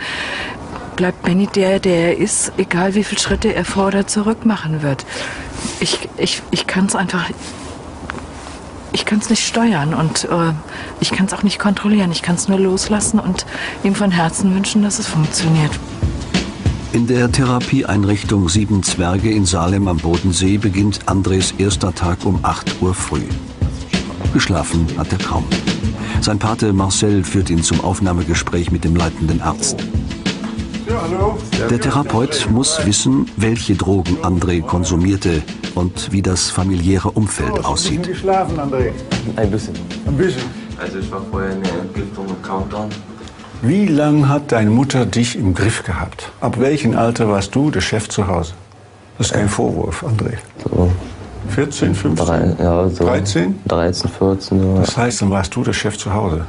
bleibt Benny der, der er ist, egal wie viele Schritte er vor oder zurück machen wird. Ich, ich, ich kann es einfach, ich kann es nicht steuern und äh, ich kann es auch nicht kontrollieren. Ich kann es nur loslassen und ihm von Herzen wünschen, dass es funktioniert. In der Therapieeinrichtung Sieben Zwerge in Salem am Bodensee beginnt Andres erster Tag um 8 Uhr früh. Geschlafen hat er kaum. Sein Pate Marcel führt ihn zum Aufnahmegespräch mit dem leitenden Arzt. Der Therapeut muss wissen, welche Drogen André konsumierte und wie das familiäre Umfeld aussieht. Ein bisschen. Ein bisschen. Also ich war vorher in der Entgiftung und Countdown. Wie lange hat deine Mutter dich im Griff gehabt? Ab welchem Alter warst du der Chef zu Hause? Das ist kein Vorwurf, André. So 14, 15? drei, ja, so 13? 13, 14. So. Das heißt, dann warst du der Chef zu Hause.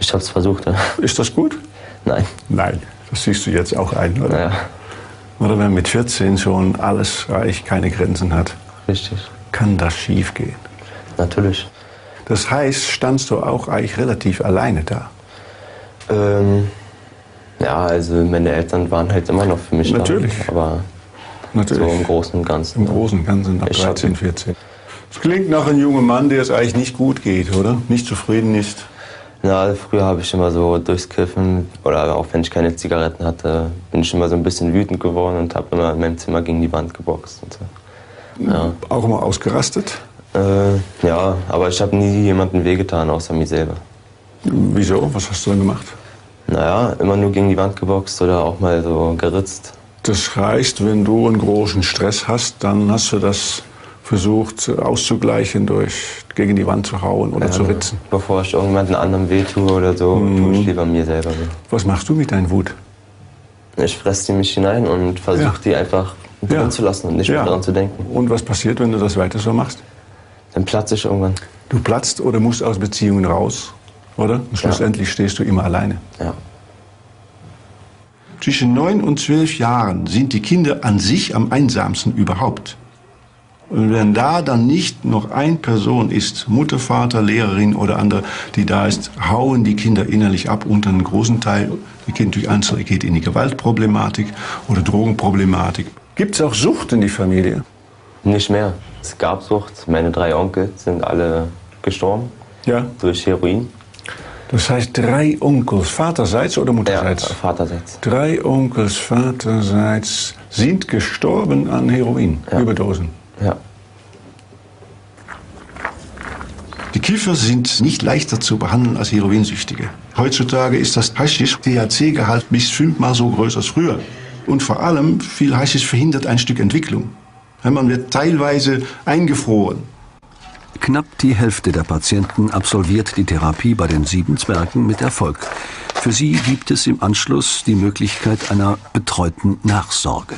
Ich hab's versucht, ja. Ist das gut? Nein. Nein, das siehst du jetzt auch ein, oder? Ja. Oder wenn mit 14 schon alles reich keine Grenzen hat. Richtig. Kann das schief gehen? Natürlich. Das heißt, standst du auch eigentlich relativ alleine da? Ähm, ja, also meine Eltern waren halt immer noch für mich Natürlich. da. Aber Natürlich. so im Großen und Ganzen. Im Großen und Ganzen ab Ich hab- 13, 14. Das klingt nach einem jungen Mann, der es eigentlich nicht gut geht, oder? Nicht zufrieden ist. Na, früher habe ich immer so durchs Kiffen oder auch wenn ich keine Zigaretten hatte, bin ich immer so ein bisschen wütend geworden und habe immer in meinem Zimmer gegen die Wand geboxt. Und so. Ja. Auch mal ausgerastet? Äh, ja, aber ich habe nie jemandem wehgetan, außer mir selber. Wieso? Was hast du dann gemacht? Naja, immer nur gegen die Wand geboxt oder auch mal so geritzt. Das heißt, wenn du einen großen Stress hast, dann hast du das versucht auszugleichen durch gegen die Wand zu hauen oder Ja, zu ritzen. Bevor ich irgendjemand anderem wehtue oder so, tue ich lieber mir selber weh. Was machst du mit deiner Wut? Ich fresse die mich hinein und versuche Ja. die einfach drin Ja. zu lassen und nicht mehr daran zu denken. Und was passiert, wenn du das weiter so machst? Dann platze ich irgendwann. Du platzt oder musst aus Beziehungen raus, oder? Und schlussendlich stehst du immer alleine. Ja. Zwischen neun und zwölf Jahren sind die Kinder an sich am einsamsten überhaupt. Und wenn da dann nicht noch eine Person ist, Mutter, Vater, Lehrerin oder andere, die da ist, hauen die Kinder innerlich ab und einen großen Teil, die geht durch Einzel, geht in die Gewaltproblematik oder Drogenproblematik. Gibt es auch Sucht in die Familie? Nicht mehr. Es gab Sucht. Meine drei Onkel sind alle gestorben. Ja. Durch Heroin. Das heißt drei Onkels, vaterseits oder mutterseits? Ja, vaterseits. Drei Onkels vaterseits sind gestorben an Heroin, Überdosen. Ja. Die Kiffer sind nicht leichter zu behandeln als Heroinsüchtige. Heutzutage ist das Haschisch-THC-Gehalt bis fünfmal so groß als früher. Und vor allem, viel Haschisch verhindert ein Stück Entwicklung. Man wird teilweise eingefroren. Knapp die Hälfte der Patienten absolviert die Therapie bei den sieben Zwergen mit Erfolg. Für sie gibt es im Anschluss die Möglichkeit einer betreuten Nachsorge.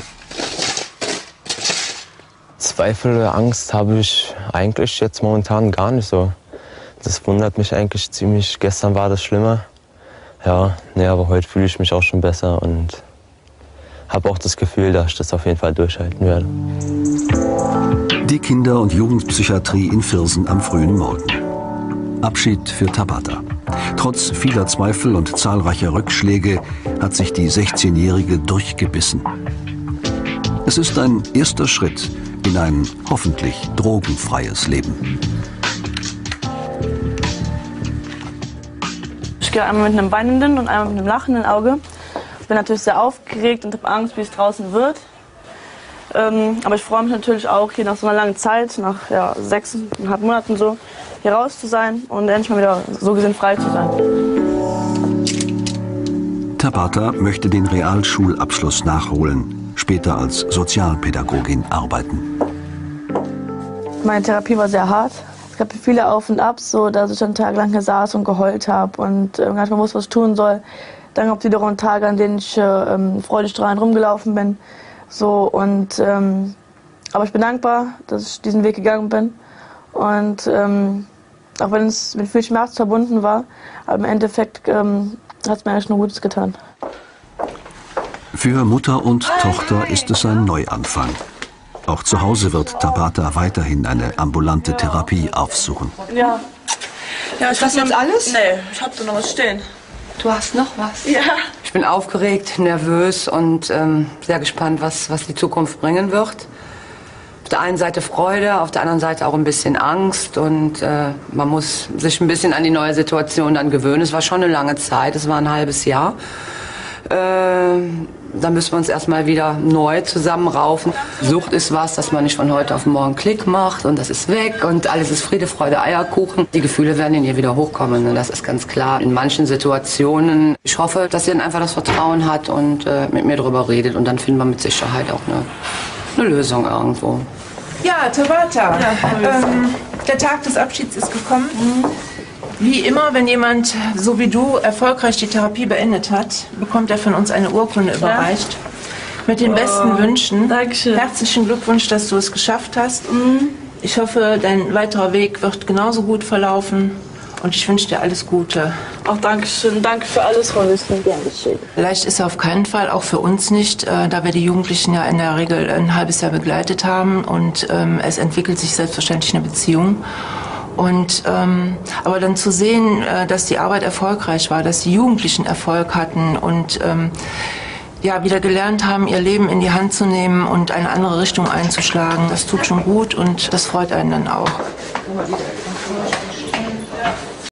Zweifel oder Angst habe ich eigentlich jetzt momentan gar nicht so. Das wundert mich eigentlich ziemlich. Gestern war das schlimmer. Ja, nee, aber heute fühle ich mich auch schon besser und habe auch das Gefühl, dass ich das auf jeden Fall durchhalten werde. Die Kinder- und Jugendpsychiatrie in Viersen am frühen Morgen. Abschied für Tabata. Trotz vieler Zweifel und zahlreicher Rückschläge hat sich die 16-Jährige durchgebissen. Es ist ein erster Schritt in ein hoffentlich drogenfreies Leben. Ich gehe einmal mit einem weinenden und einmal mit einem lachenden Auge. Bin natürlich sehr aufgeregt und habe Angst, wie es draußen wird. Ähm, aber ich freue mich natürlich auch, hier nach so einer langen Zeit, nach ja, sechseinhalb Monaten so, hier raus zu sein und endlich mal wieder so gesehen frei zu sein. Tabata möchte den Realschulabschluss nachholen, später als Sozialpädagogin arbeiten. Meine Therapie war sehr hart. Es gab viele Auf und Abs, so dass ich dann tagelang hier saß und geheult habe und äh, gar nicht mehr wusste, was ich tun soll. Dann gab es wiederum Tage, an denen ich äh, ähm, freudestrahlend rumgelaufen bin. So, und, ähm, aber ich bin dankbar, dass ich diesen Weg gegangen bin. Und ähm, auch wenn es mit viel Schmerz verbunden war, aber im Endeffekt ähm, hat es mir eigentlich nur Gutes getan. Für Mutter und Tochter ist es ein Neuanfang. Auch zu Hause wird Tabata weiterhin eine ambulante Therapie aufsuchen. Ja. Ja, Ist das jetzt alles? Nee, ich hab da noch was stehen. Du hast noch was? Ja. Ich bin aufgeregt, nervös und ähm, sehr gespannt, was, was die Zukunft bringen wird. Auf der einen Seite Freude, auf der anderen Seite auch ein bisschen Angst und äh, man muss sich ein bisschen an die neue Situation dann gewöhnen. Es war schon eine lange Zeit, es war ein halbes Jahr. Äh, dann müssen wir uns erstmal wieder neu zusammenraufen. Sucht ist was, dass man nicht von heute auf morgen Klick macht und das ist weg und alles ist Friede, Freude, Eierkuchen. Die Gefühle werden in ihr wieder hochkommen und das ist ganz klar. In manchen Situationen, ich hoffe, dass sie dann einfach das Vertrauen hat und äh, mit mir darüber redet und dann finden wir mit Sicherheit auch eine, eine Lösung irgendwo. Ja, Tabata. Ja, ähm, der Tag des Abschieds ist gekommen. Wie immer, wenn jemand, so wie du, erfolgreich die Therapie beendet hat, bekommt er von uns eine Urkunde überreicht. Mit den Oh, besten Wünschen. Herzlichen Glückwunsch, dass du es geschafft hast. Ich hoffe, dein weiterer Weg wird genauso gut verlaufen. Und ich wünsche dir alles Gute. Auch Dankeschön. Danke für alles, Frau Wüsten. Dankeschön. Leicht ist er auf keinen Fall, auch für uns nicht, äh, da wir die Jugendlichen ja in der Regel ein halbes Jahr begleitet haben und ähm, es entwickelt sich selbstverständlich eine Beziehung. Und ähm, aber dann zu sehen, äh, dass die Arbeit erfolgreich war, dass die Jugendlichen Erfolg hatten und ähm, ja wieder gelernt haben, ihr Leben in die Hand zu nehmen und eine andere Richtung einzuschlagen, das tut schon gut und das freut einen dann auch.